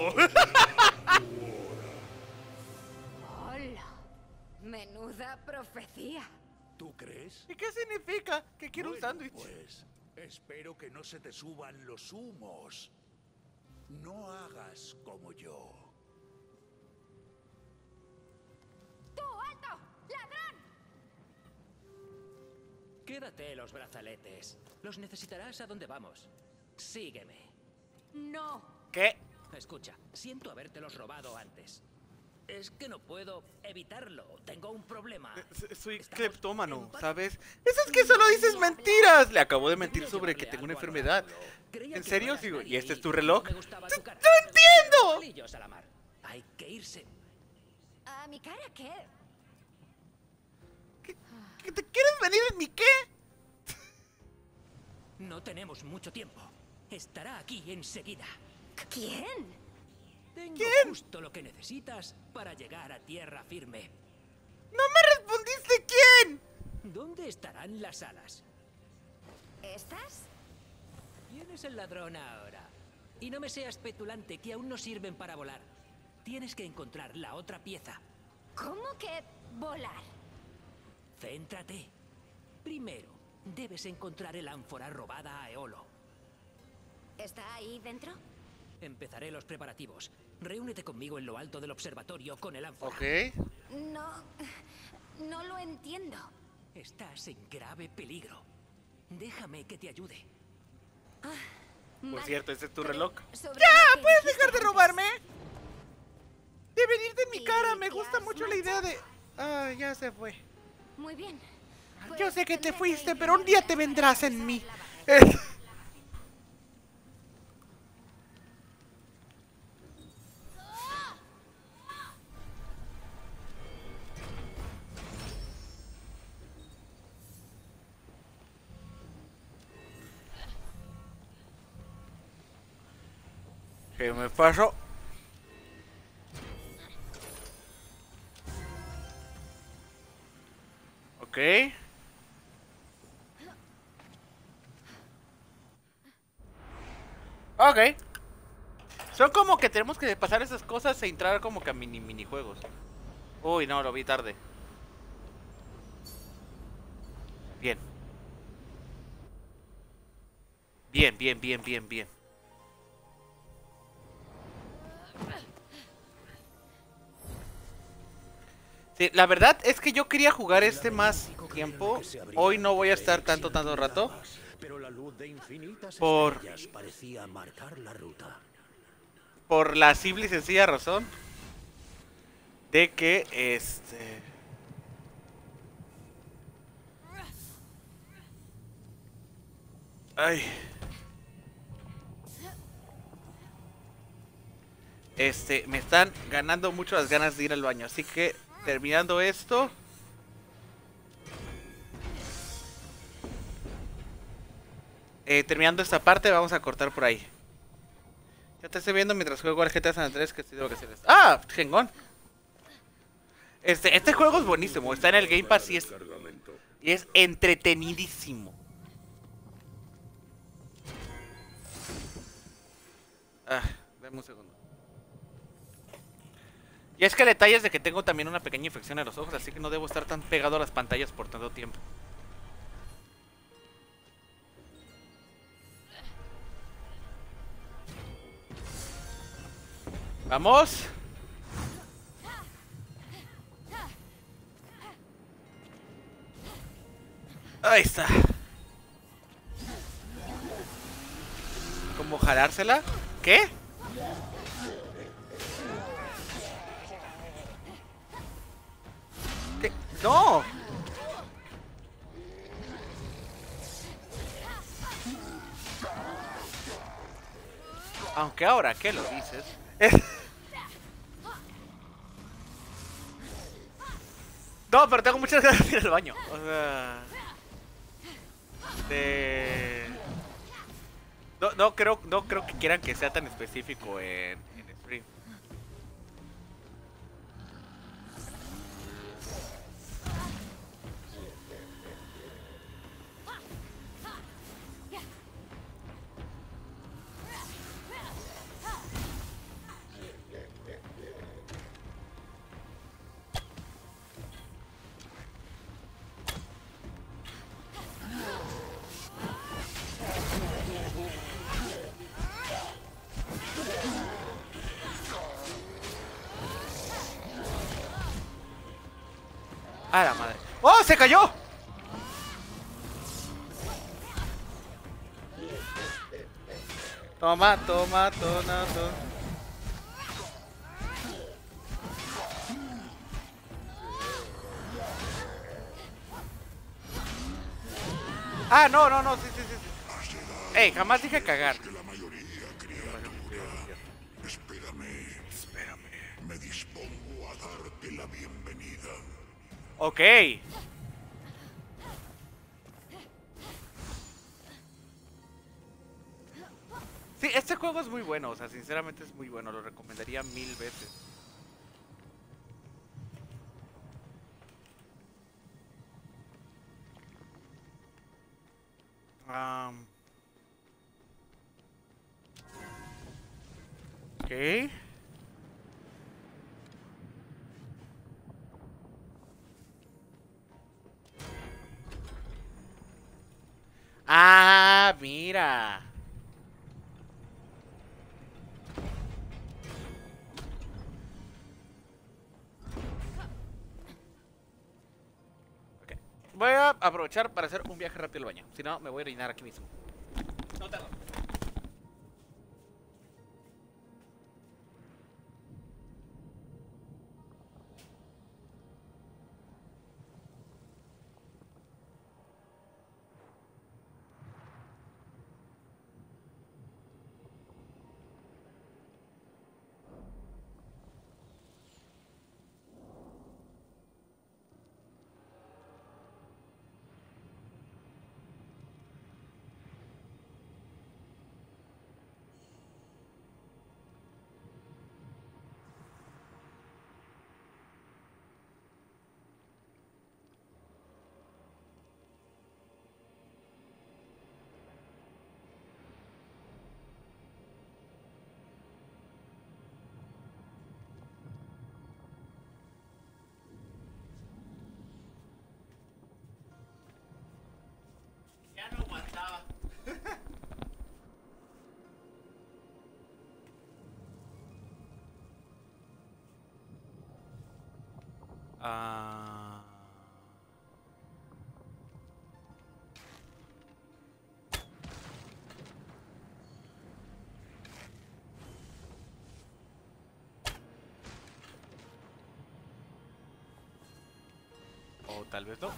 Hola. Menuda profecía. ¿Tú crees? ¿Y qué significa? Que quiero un sándwich. Pues espero que no se te suban los humos. No hagas como yo. ¡Tú, alto! ¡Ladrón! Quédate los brazaletes. Los necesitarás a donde vamos. Sígueme. No. ¿Qué? Escucha, siento habértelos robado antes. Es que no puedo evitarlo. Tengo un problema. S- Soy cleptómano. ¿sabes? Eso es que solo dices mentiras. Le acabo de mentir sobre que tengo una enfermedad. ¿En serio? Digo, ¿y este es tu reloj? no me gustaba ¡T- tu cara. ¡No entiendo! Palillos a la mar. Hay que irse. ¿A mi cara qué? ¿Que ¿Te quieres venir en mi qué? No tenemos mucho tiempo. Estará aquí enseguida. ¿Quién? Tengo ¿Quién? justo lo que necesitas para llegar a tierra firme. ¡No me respondiste quién! ¿Dónde estarán las alas? ¿Estas? ¿Quién es el ladrón ahora? Y no me seas petulante, que aún no sirven para volar. Tienes que encontrar la otra pieza. ¿Cómo que volar? Céntrate. Primero, debes encontrar el ánfora robada a Eolo. ¿Está ahí dentro? Empezaré los preparativos. Reúnete conmigo en lo alto del observatorio con el ánfora. Ok. No. No lo entiendo. Estás en grave peligro. Déjame que te ayude. Por Vale, cierto, ¿ese es tu reloj? ¡Ya! ¿Puedes dejar de robarme? De venirte en mi ¿Y cara. Me gusta mucho la idea de... Ah, ya se fue. Muy bien. Yo Pues sé que te fuiste, pero un día te vendrás en mí. la barrera. Eh, ¿Qué me pasó? Ok. Ok. Son como que tenemos que pasar esas cosas e entrar como que a mini minijuegos. Uy, no, lo vi tarde. Bien. Bien, bien, bien, bien, bien. La verdad es que yo quería jugar este más tiempo. Hoy no voy a estar tanto, tanto rato. Por-. Por la simple y sencilla razón de que este. Ay. Este, me están ganando mucho las ganas de ir al baño. Así que, terminando esto. eh, terminando esta parte, vamos a cortar por ahí. Ya te estoy viendo mientras juego al GTA San Andrés que estoy de vacaciones. ¡Ah! ¡Chingón! Este, este juego es buenísimo. Está en el Game Pass y es, y es entretenidísimo. Ah, dame un segundo. Y es que el detalle es de que tengo también una pequeña infección en los ojos, así que no debo estar tan pegado a las pantallas por tanto tiempo. Vamos. Ahí está. ¿Cómo jalársela? ¿Qué? ¡No! Aunque ahora que lo dices. No, pero tengo muchas ganas de ir al baño. O sea. De... No, no creo, no creo que quieran que sea tan específico en, en se cayó! Toma, toma, toma, toma. Ah, no, no, no, sí, sí, sí. sí. Ey, jamás dije cagar. Que bueno, o sea, sinceramente es muy bueno, lo recomendaría mil veces. Para hacer un viaje rápido al baño. Si no, me voy a orinar aquí mismo. Ah, o tal vez no.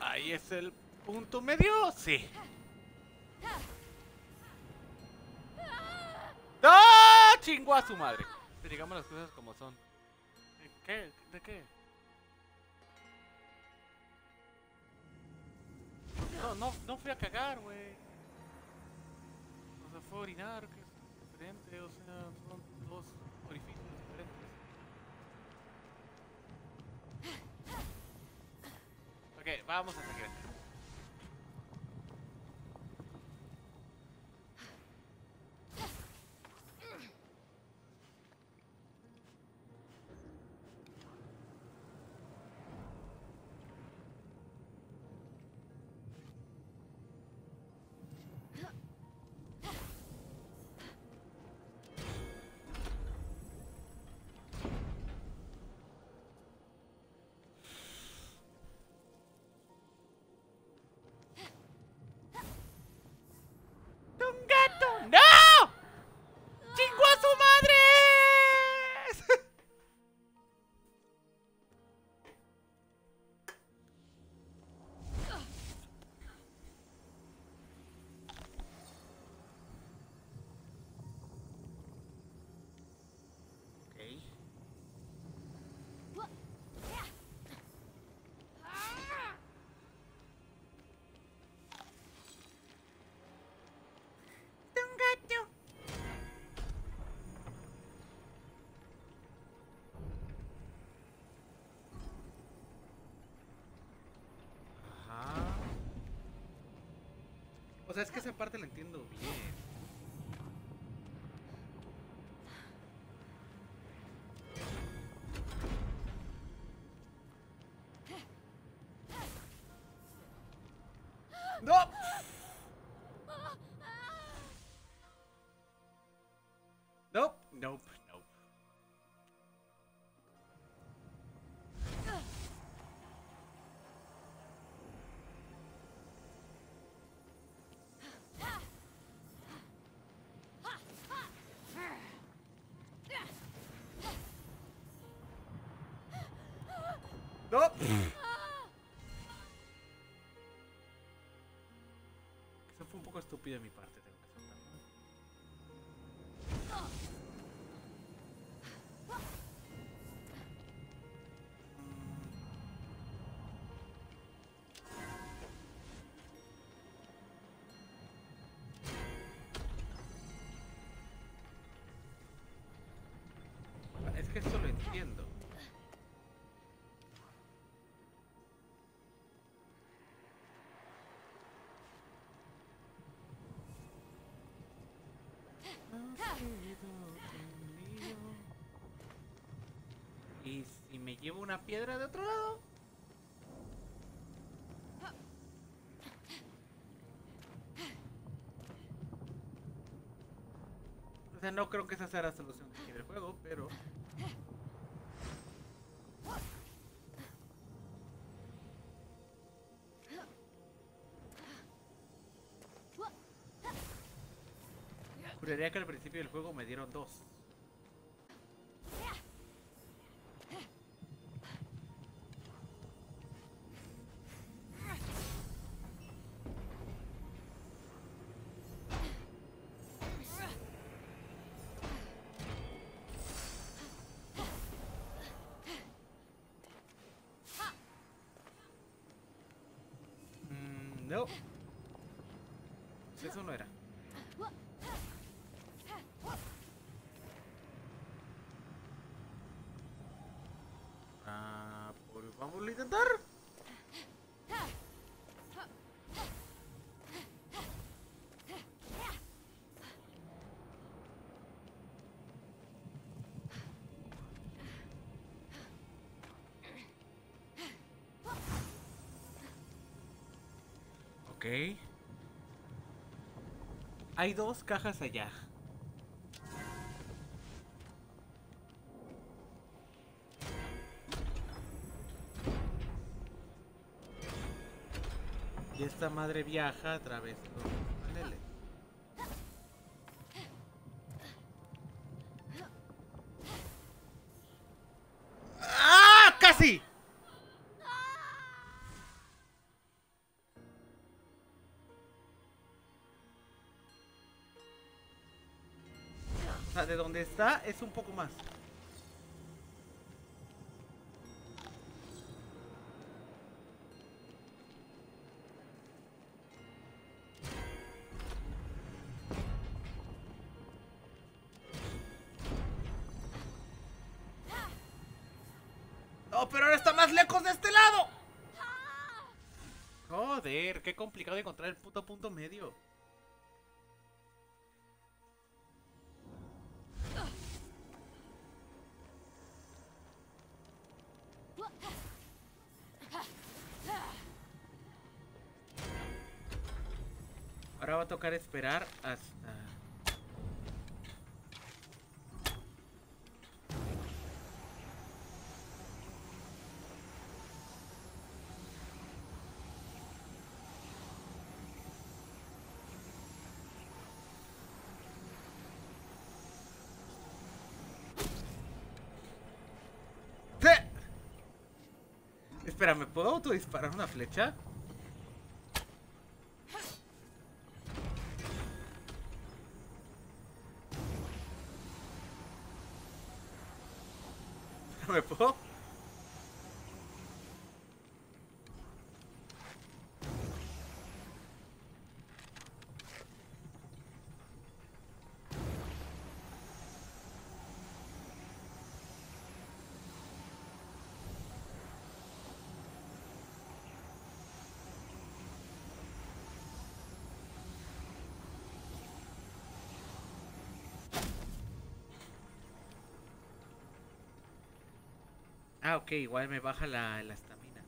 Ahí es el punto medio, sí. Chingó a su madre. Digamos las cosas como son. ¿Qué? ¿De qué? No, no, no fui a cagar, güey. O sea, fue a orinar, que es diferente, o sea, son dos orificios diferentes. Ok, vamos a seguir O sea, es que esa parte la entiendo bien. Nope. Eso fue un poco estúpido de mi parte, tengo que aceptarlo. Es que esto lo entiendo. Me llevo una piedra de otro lado? O sea, no creo que esa sea la solución que quiere el juego, pero... Juraría que al principio del juego me dieron dos. No. Eso no era. Ah, pues vamos a intentar. Ok. Hay dos cajas allá. Y esta madre viaja a través O sea, de donde está es un poco más. No, pero ahora está más lejos de este lado. Joder, qué complicado encontrar el puto punto medio. Ahora va a tocar esperar hasta... Espera, ¿me puedo autodisparar una flecha? ¿Me puedo? Ah, ok, igual me baja la la estamina.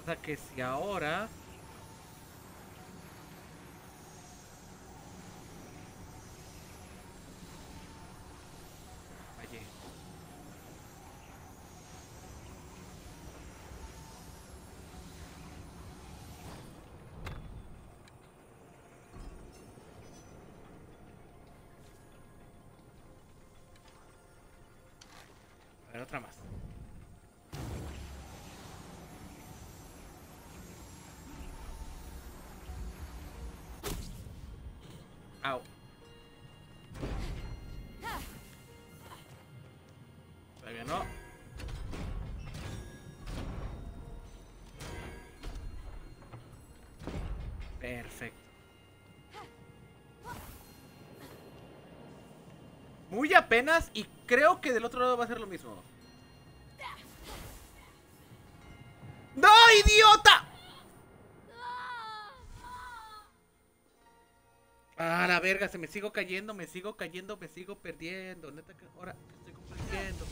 o sea que si ahora... Oye. A ver, otra más. Au. Todavía no. Perfecto. Muy apenas y creo que del otro lado va a ser lo mismo. Verga, se me sigo cayendo, me sigo cayendo, me sigo perdiendo. Neta que ahora estoy comprendiendo,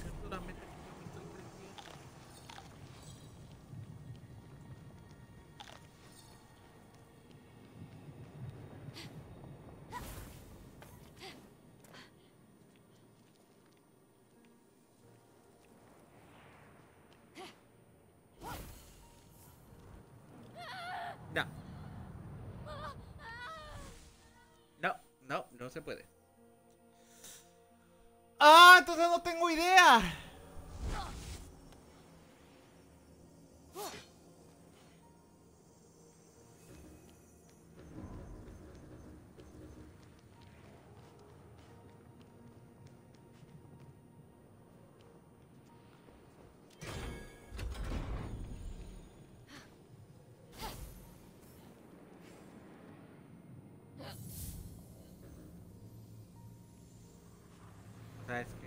O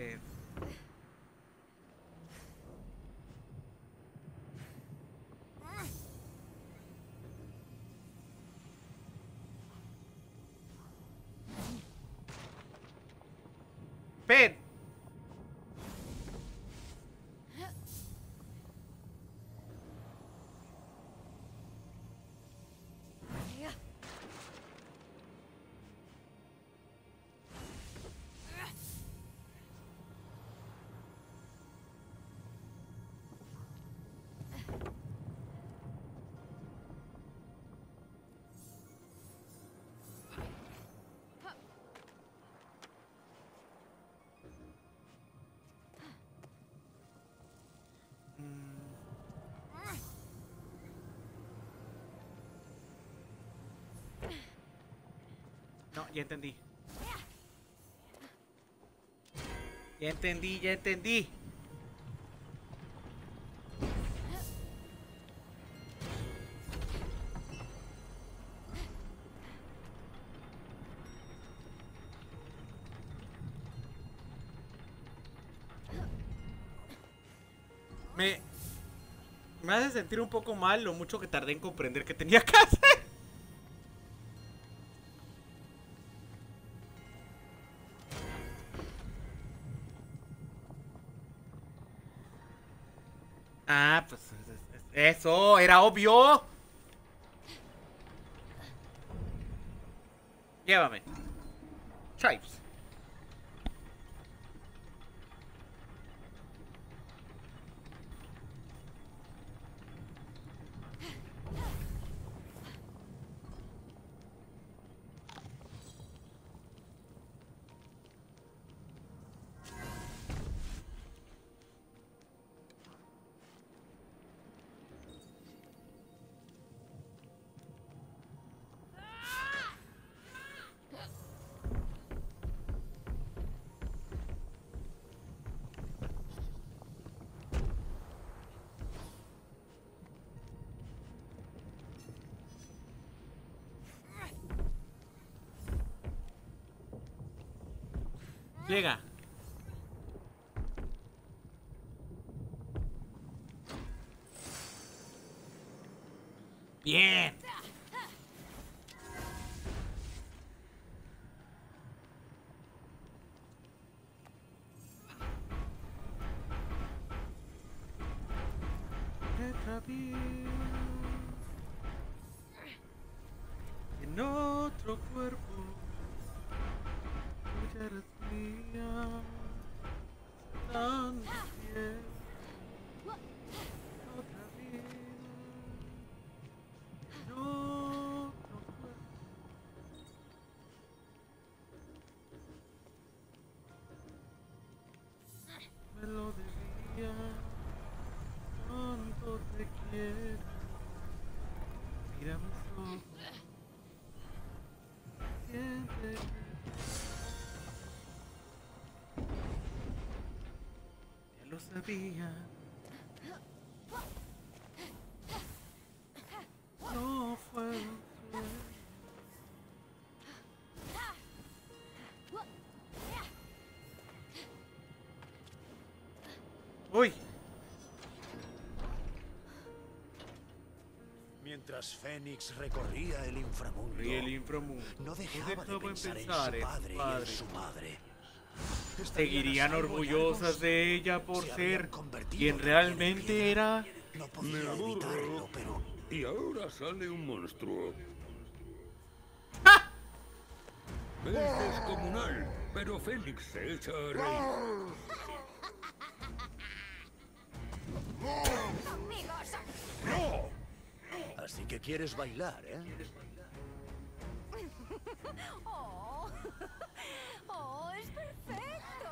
sea, No, ya entendí. Ya entendí, ya entendí. Me, me hace sentir un poco mal lo mucho que tardé en comprender que tenía que Ah, pues es- es- eso, era obvio. Llévame. Chives. Llega. Me lo debía. Tanto te quiero. Mira mis ojos. Siente Ya lo sabía. Mientras Fénix recorría el inframundo, y el inframundo. no dejaba, de en pensar, pensar en su padre y en su madre. Seguirían orgullosas de ella por se ser quien en realmente era. No Me podía evitarlo, pero Y ahora sale un monstruo. Es descomunal, pero Félix se echa a reír. Quieres bailar, ¿eh? oh, oh, es perfecto.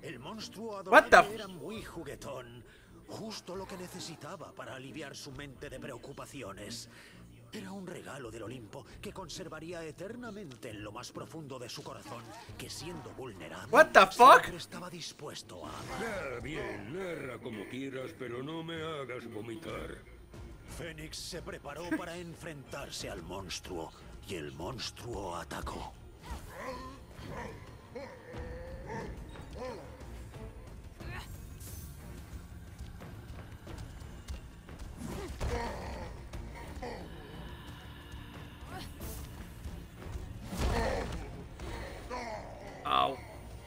El monstruo What the adorable era muy juguetón, justo lo que necesitaba para aliviar su mente de preocupaciones. Era un regalo del Olimpo que conservaría eternamente en lo más profundo de su corazón, que siendo vulnerable, What the fuck? estaba dispuesto a amar. Ya, bien, narra como quieras, pero no me hagas vomitar. Fénix se preparó para enfrentarse al monstruo y el monstruo atacó.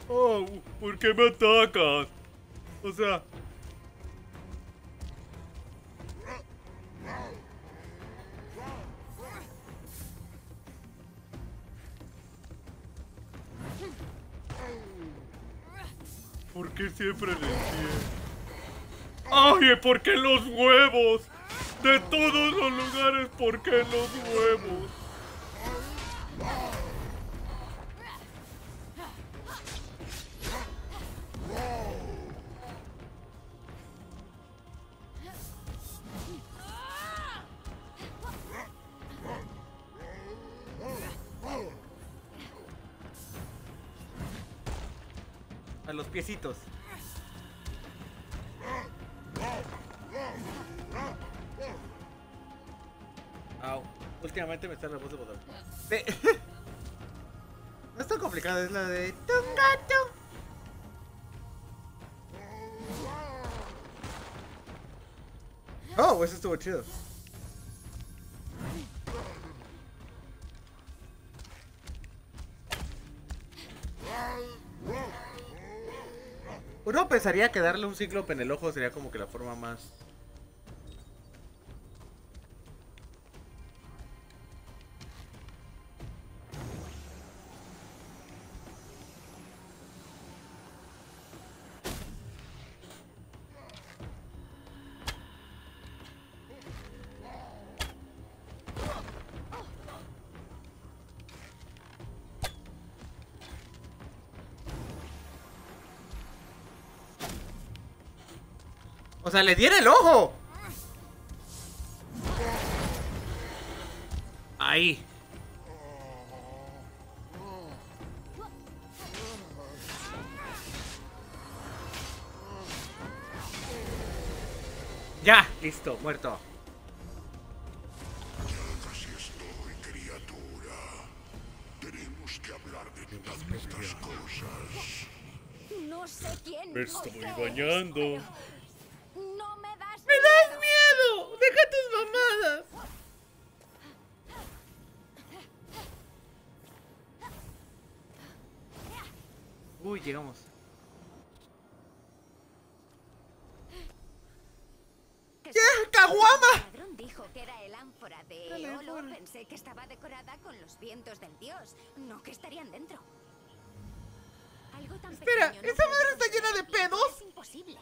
Oh, ¿por qué me atacas? O sea. ¿Por qué siempre en el pie? ¡Ay! ¿Por qué los huevos? De todos los lugares, ¿por qué los huevos? Piecitos. Au. Últimamente me está la voz de botón. No es tan complicado, es la de Tungato. Oh, eso estuvo chido. Uno pensaría que darle un cíclope en el ojo sería como que la forma más sea, le diera el ojo. Ahí. Ya, listo, muerto. Casi estoy, criatura. Tenemos que hablar de tantas cosas. No sé quién. Me estoy bañando. Llegamos. Que ¡Ya, sí. caguama! El ladrón dijo que era el ánfora de Eolo. Pensé que estaba decorada con los vientos del dios, no que estarían dentro. Algo tan Espera, pequeño no ¿esa puede madre está llena de pedos? Es imposible.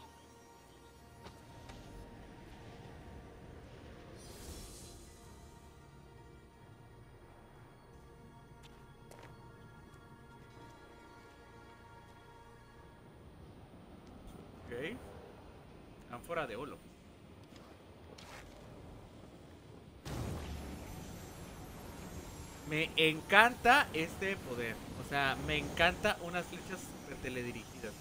De. Me encanta este poder. O sea, me encanta unas flechas teledirigidas.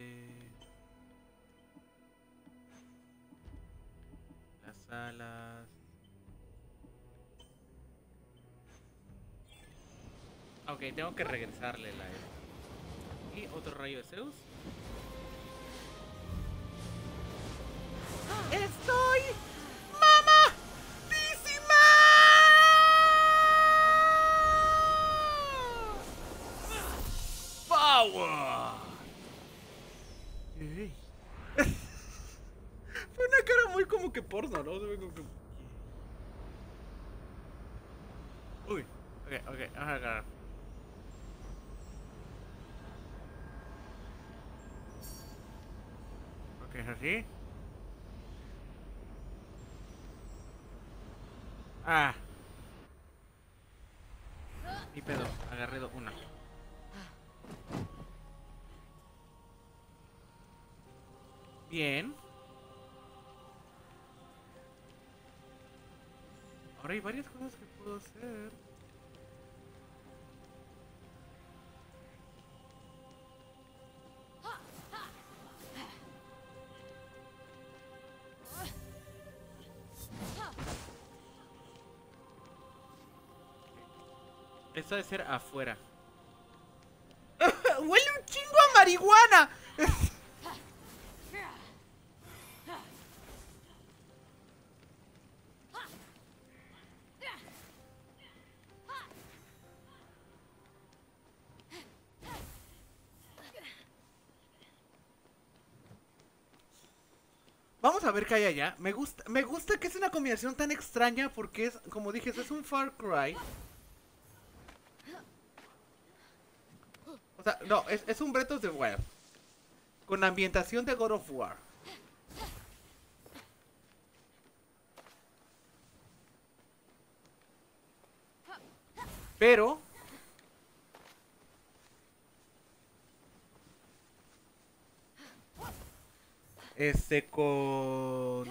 Veinte. Las alas. Ok, tengo que regresarle la E. Y otro rayo de Zeus. ¡Estoy así. Ah. Y pedo, agarré una. Bien. Ahora hay varias cosas que puedo hacer. Esto debe ser afuera. ¡Huele un chingo a marihuana! Vamos a ver qué hay allá. Me gusta, me gusta que es una combinación tan extraña porque es, como dije, es un Far Cry. O sea, no, es, es un Breath of the Wild. Con ambientación de God of War. Pero Este con...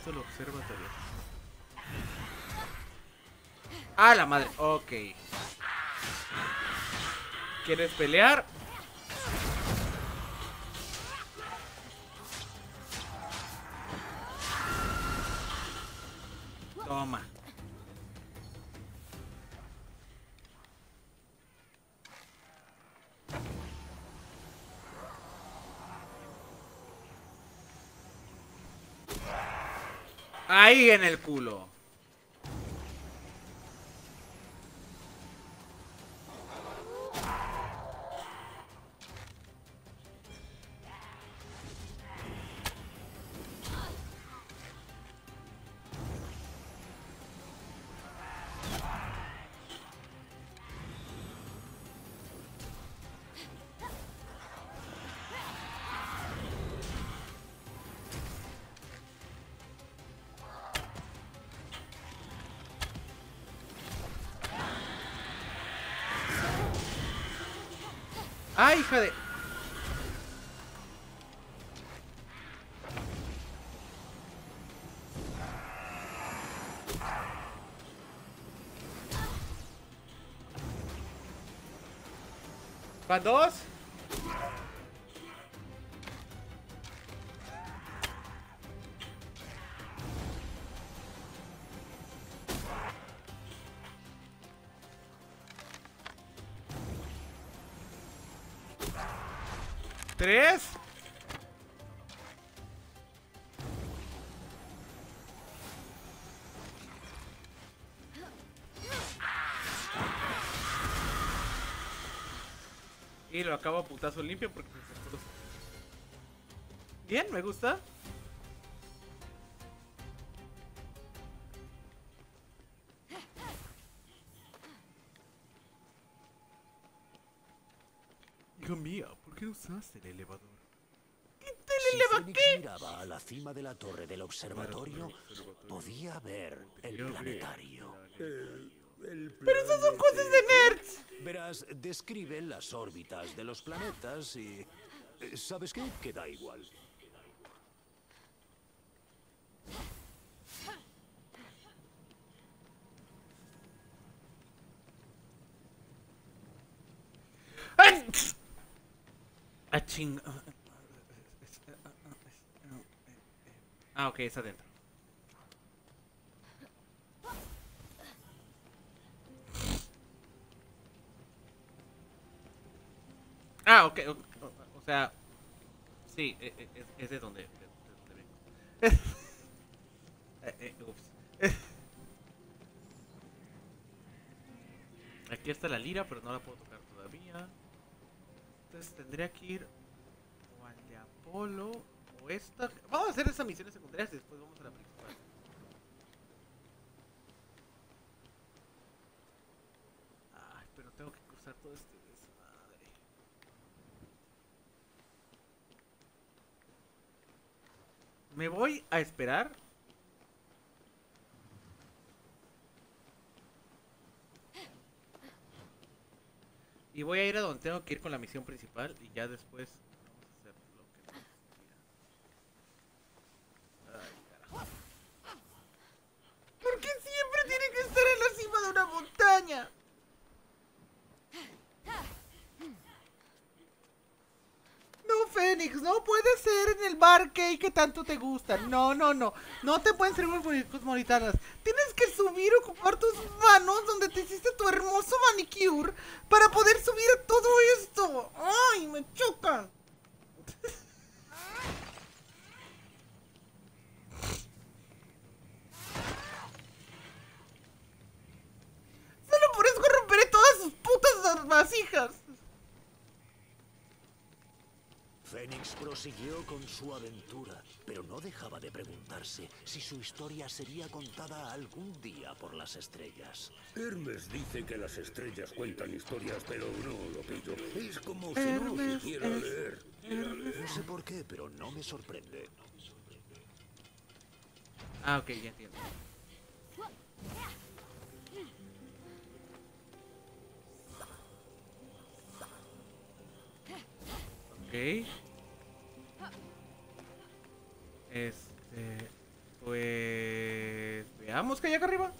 Esto lo observatorio. Ah, la madre. Ok. ¿Quieres pelear? En el culo. ¿Van dos? Tres. Y lo acabo a putazo limpio porque Bien, me gusta. Hijo mío, ¿por qué usaste el elevador? Si Fénix miraba a la cima de la torre del observatorio, podía ver el planetario. ¡Pero esas son cosas de nerds! Verás, describe las órbitas de los planetas y... eh, ¿Sabes qué? Que da igual. Ah, ching. Ah, ok, está adentro. Ah. O, sea, sí, e- e- es, de donde, de-. Eh, eh. Aquí está la lira, pero no la puedo tocar todavía. Entonces tendría que ir o al de Apolo o esta. Vamos a hacer esas misiones secundarias y después vamos a la principal. Ay, pero tengo que cruzar todo este desmadre. Me voy a esperar. Y voy a ir a donde tengo que ir con la misión principal y ya después arcade que tanto te gusta. No, no, no. No te pueden ser servir cosmoritanas. Pues, Tienes que subir, ocupar tus manos donde te hiciste tu hermoso manicure para poder subir a todo esto. ¡Ay, me chocan! Solo por eso romperé todas sus putas vasijas. Fénix prosiguió con su aventura, pero no dejaba de preguntarse si su historia sería contada algún día por las estrellas. Hermes dice que las estrellas cuentan historias, pero no lo pillo. Es como si no supiera leer. No sé por qué, pero no me sorprende. Ah, ok, ya entiendo. Ok. Este. Pues. Veamos que hay acá arriba.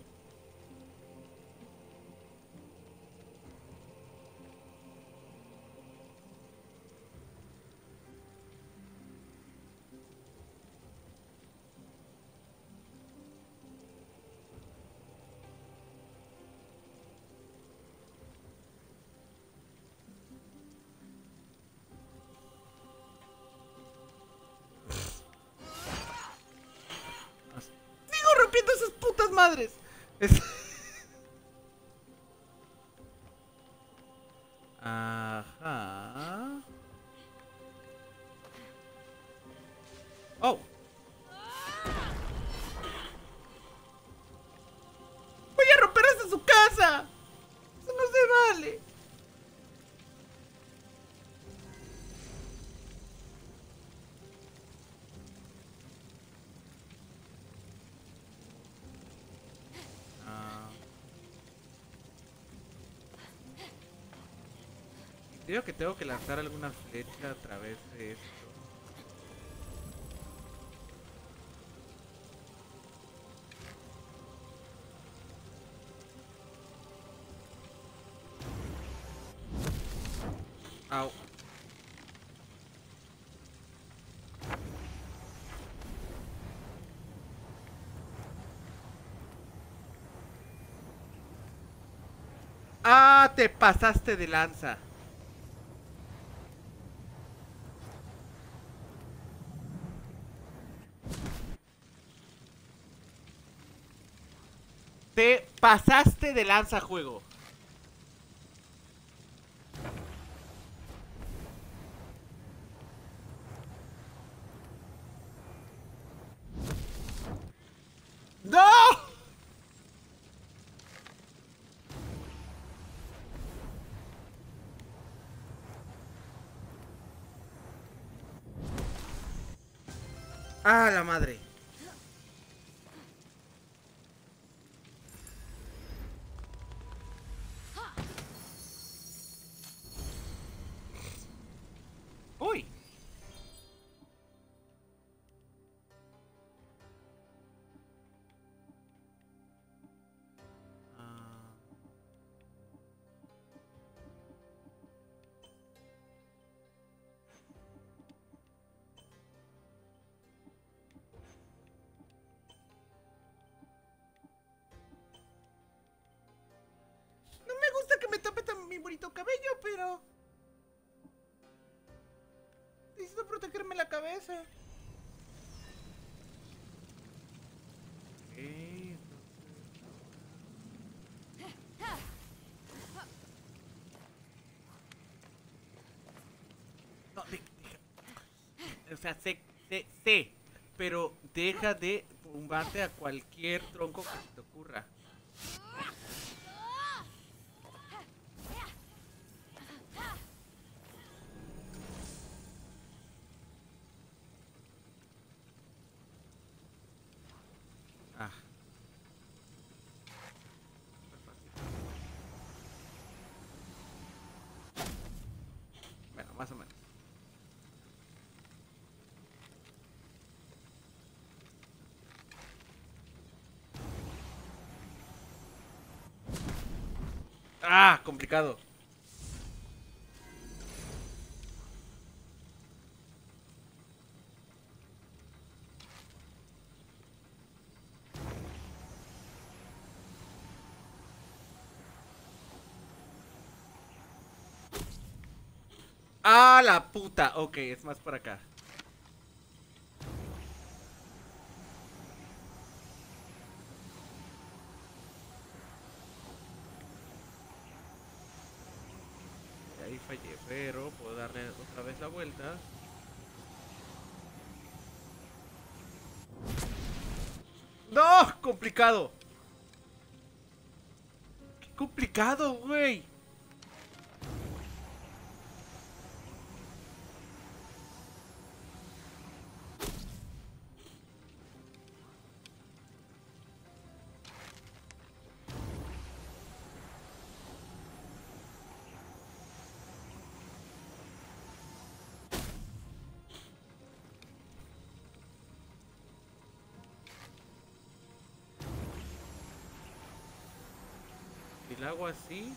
Madres. Es- Creo que tengo que lanzar alguna flecha a través de esto. Au. Ah, te pasaste de lanza. Te pasaste de lanza, juego. ¡No! ¡Ah, la madre! Que me tape tan mi bonito cabello, pero... Necesito protegerme la cabeza. Entonces- No, de- deja. O sea, sé, sé, sé, pero deja de tumbarte a cualquier tronco que complicado. Ah, la puta. Ok, es más por acá. fallé, pero puedo darle otra vez la vuelta. ¡No! ¡Complicado! ¡Qué complicado, güey! Hago así...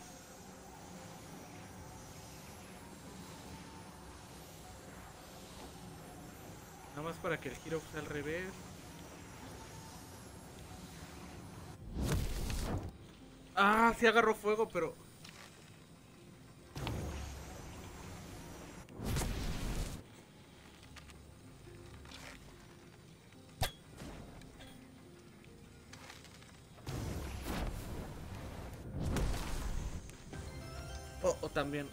Nada más para que el giro sea al revés. Ah, sí agarró fuego, pero... Oh, o también...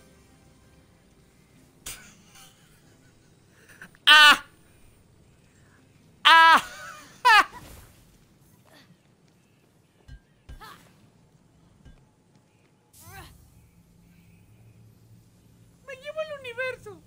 ¡Ah! ¡Ah! ¡Me llevo el universo!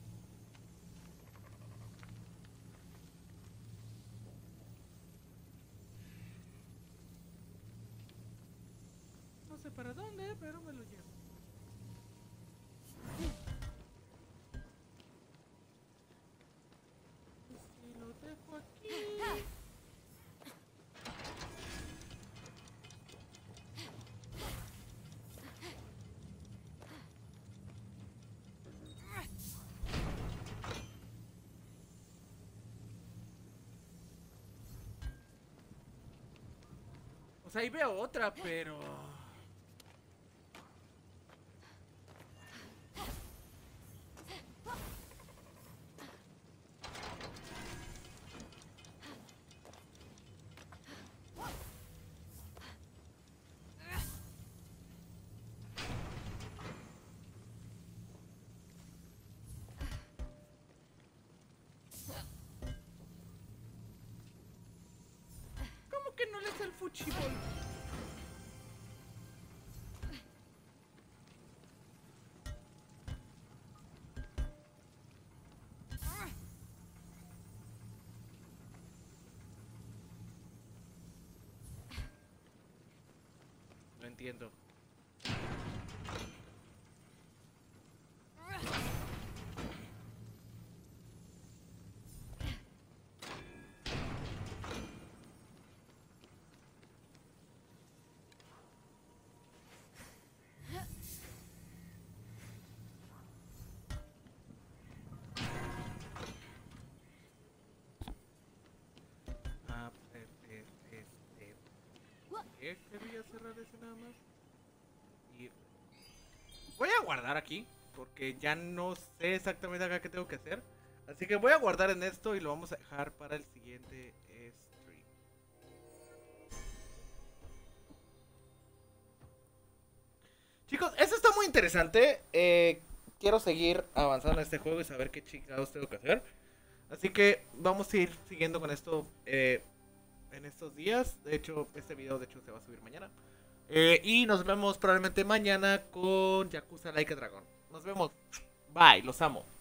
Ahí veo otra, pero... ¿Cómo que no le hace el fuchibol? No entiendo. ¿Qué quería cerrar ese nada más? Voy a guardar aquí, porque ya no sé exactamente acá qué tengo que hacer. Así que voy a guardar en esto y lo vamos a dejar para el siguiente stream. Chicos, esto está muy interesante. Eh, quiero seguir avanzando en este juego y saber qué chingados tengo que hacer. Así que vamos a ir siguiendo con esto eh, en estos días. De hecho, este video de hecho se va a subir mañana. Eh, y nos vemos probablemente mañana con Yakuza Like a Dragon. Nos vemos. Bye, los amo.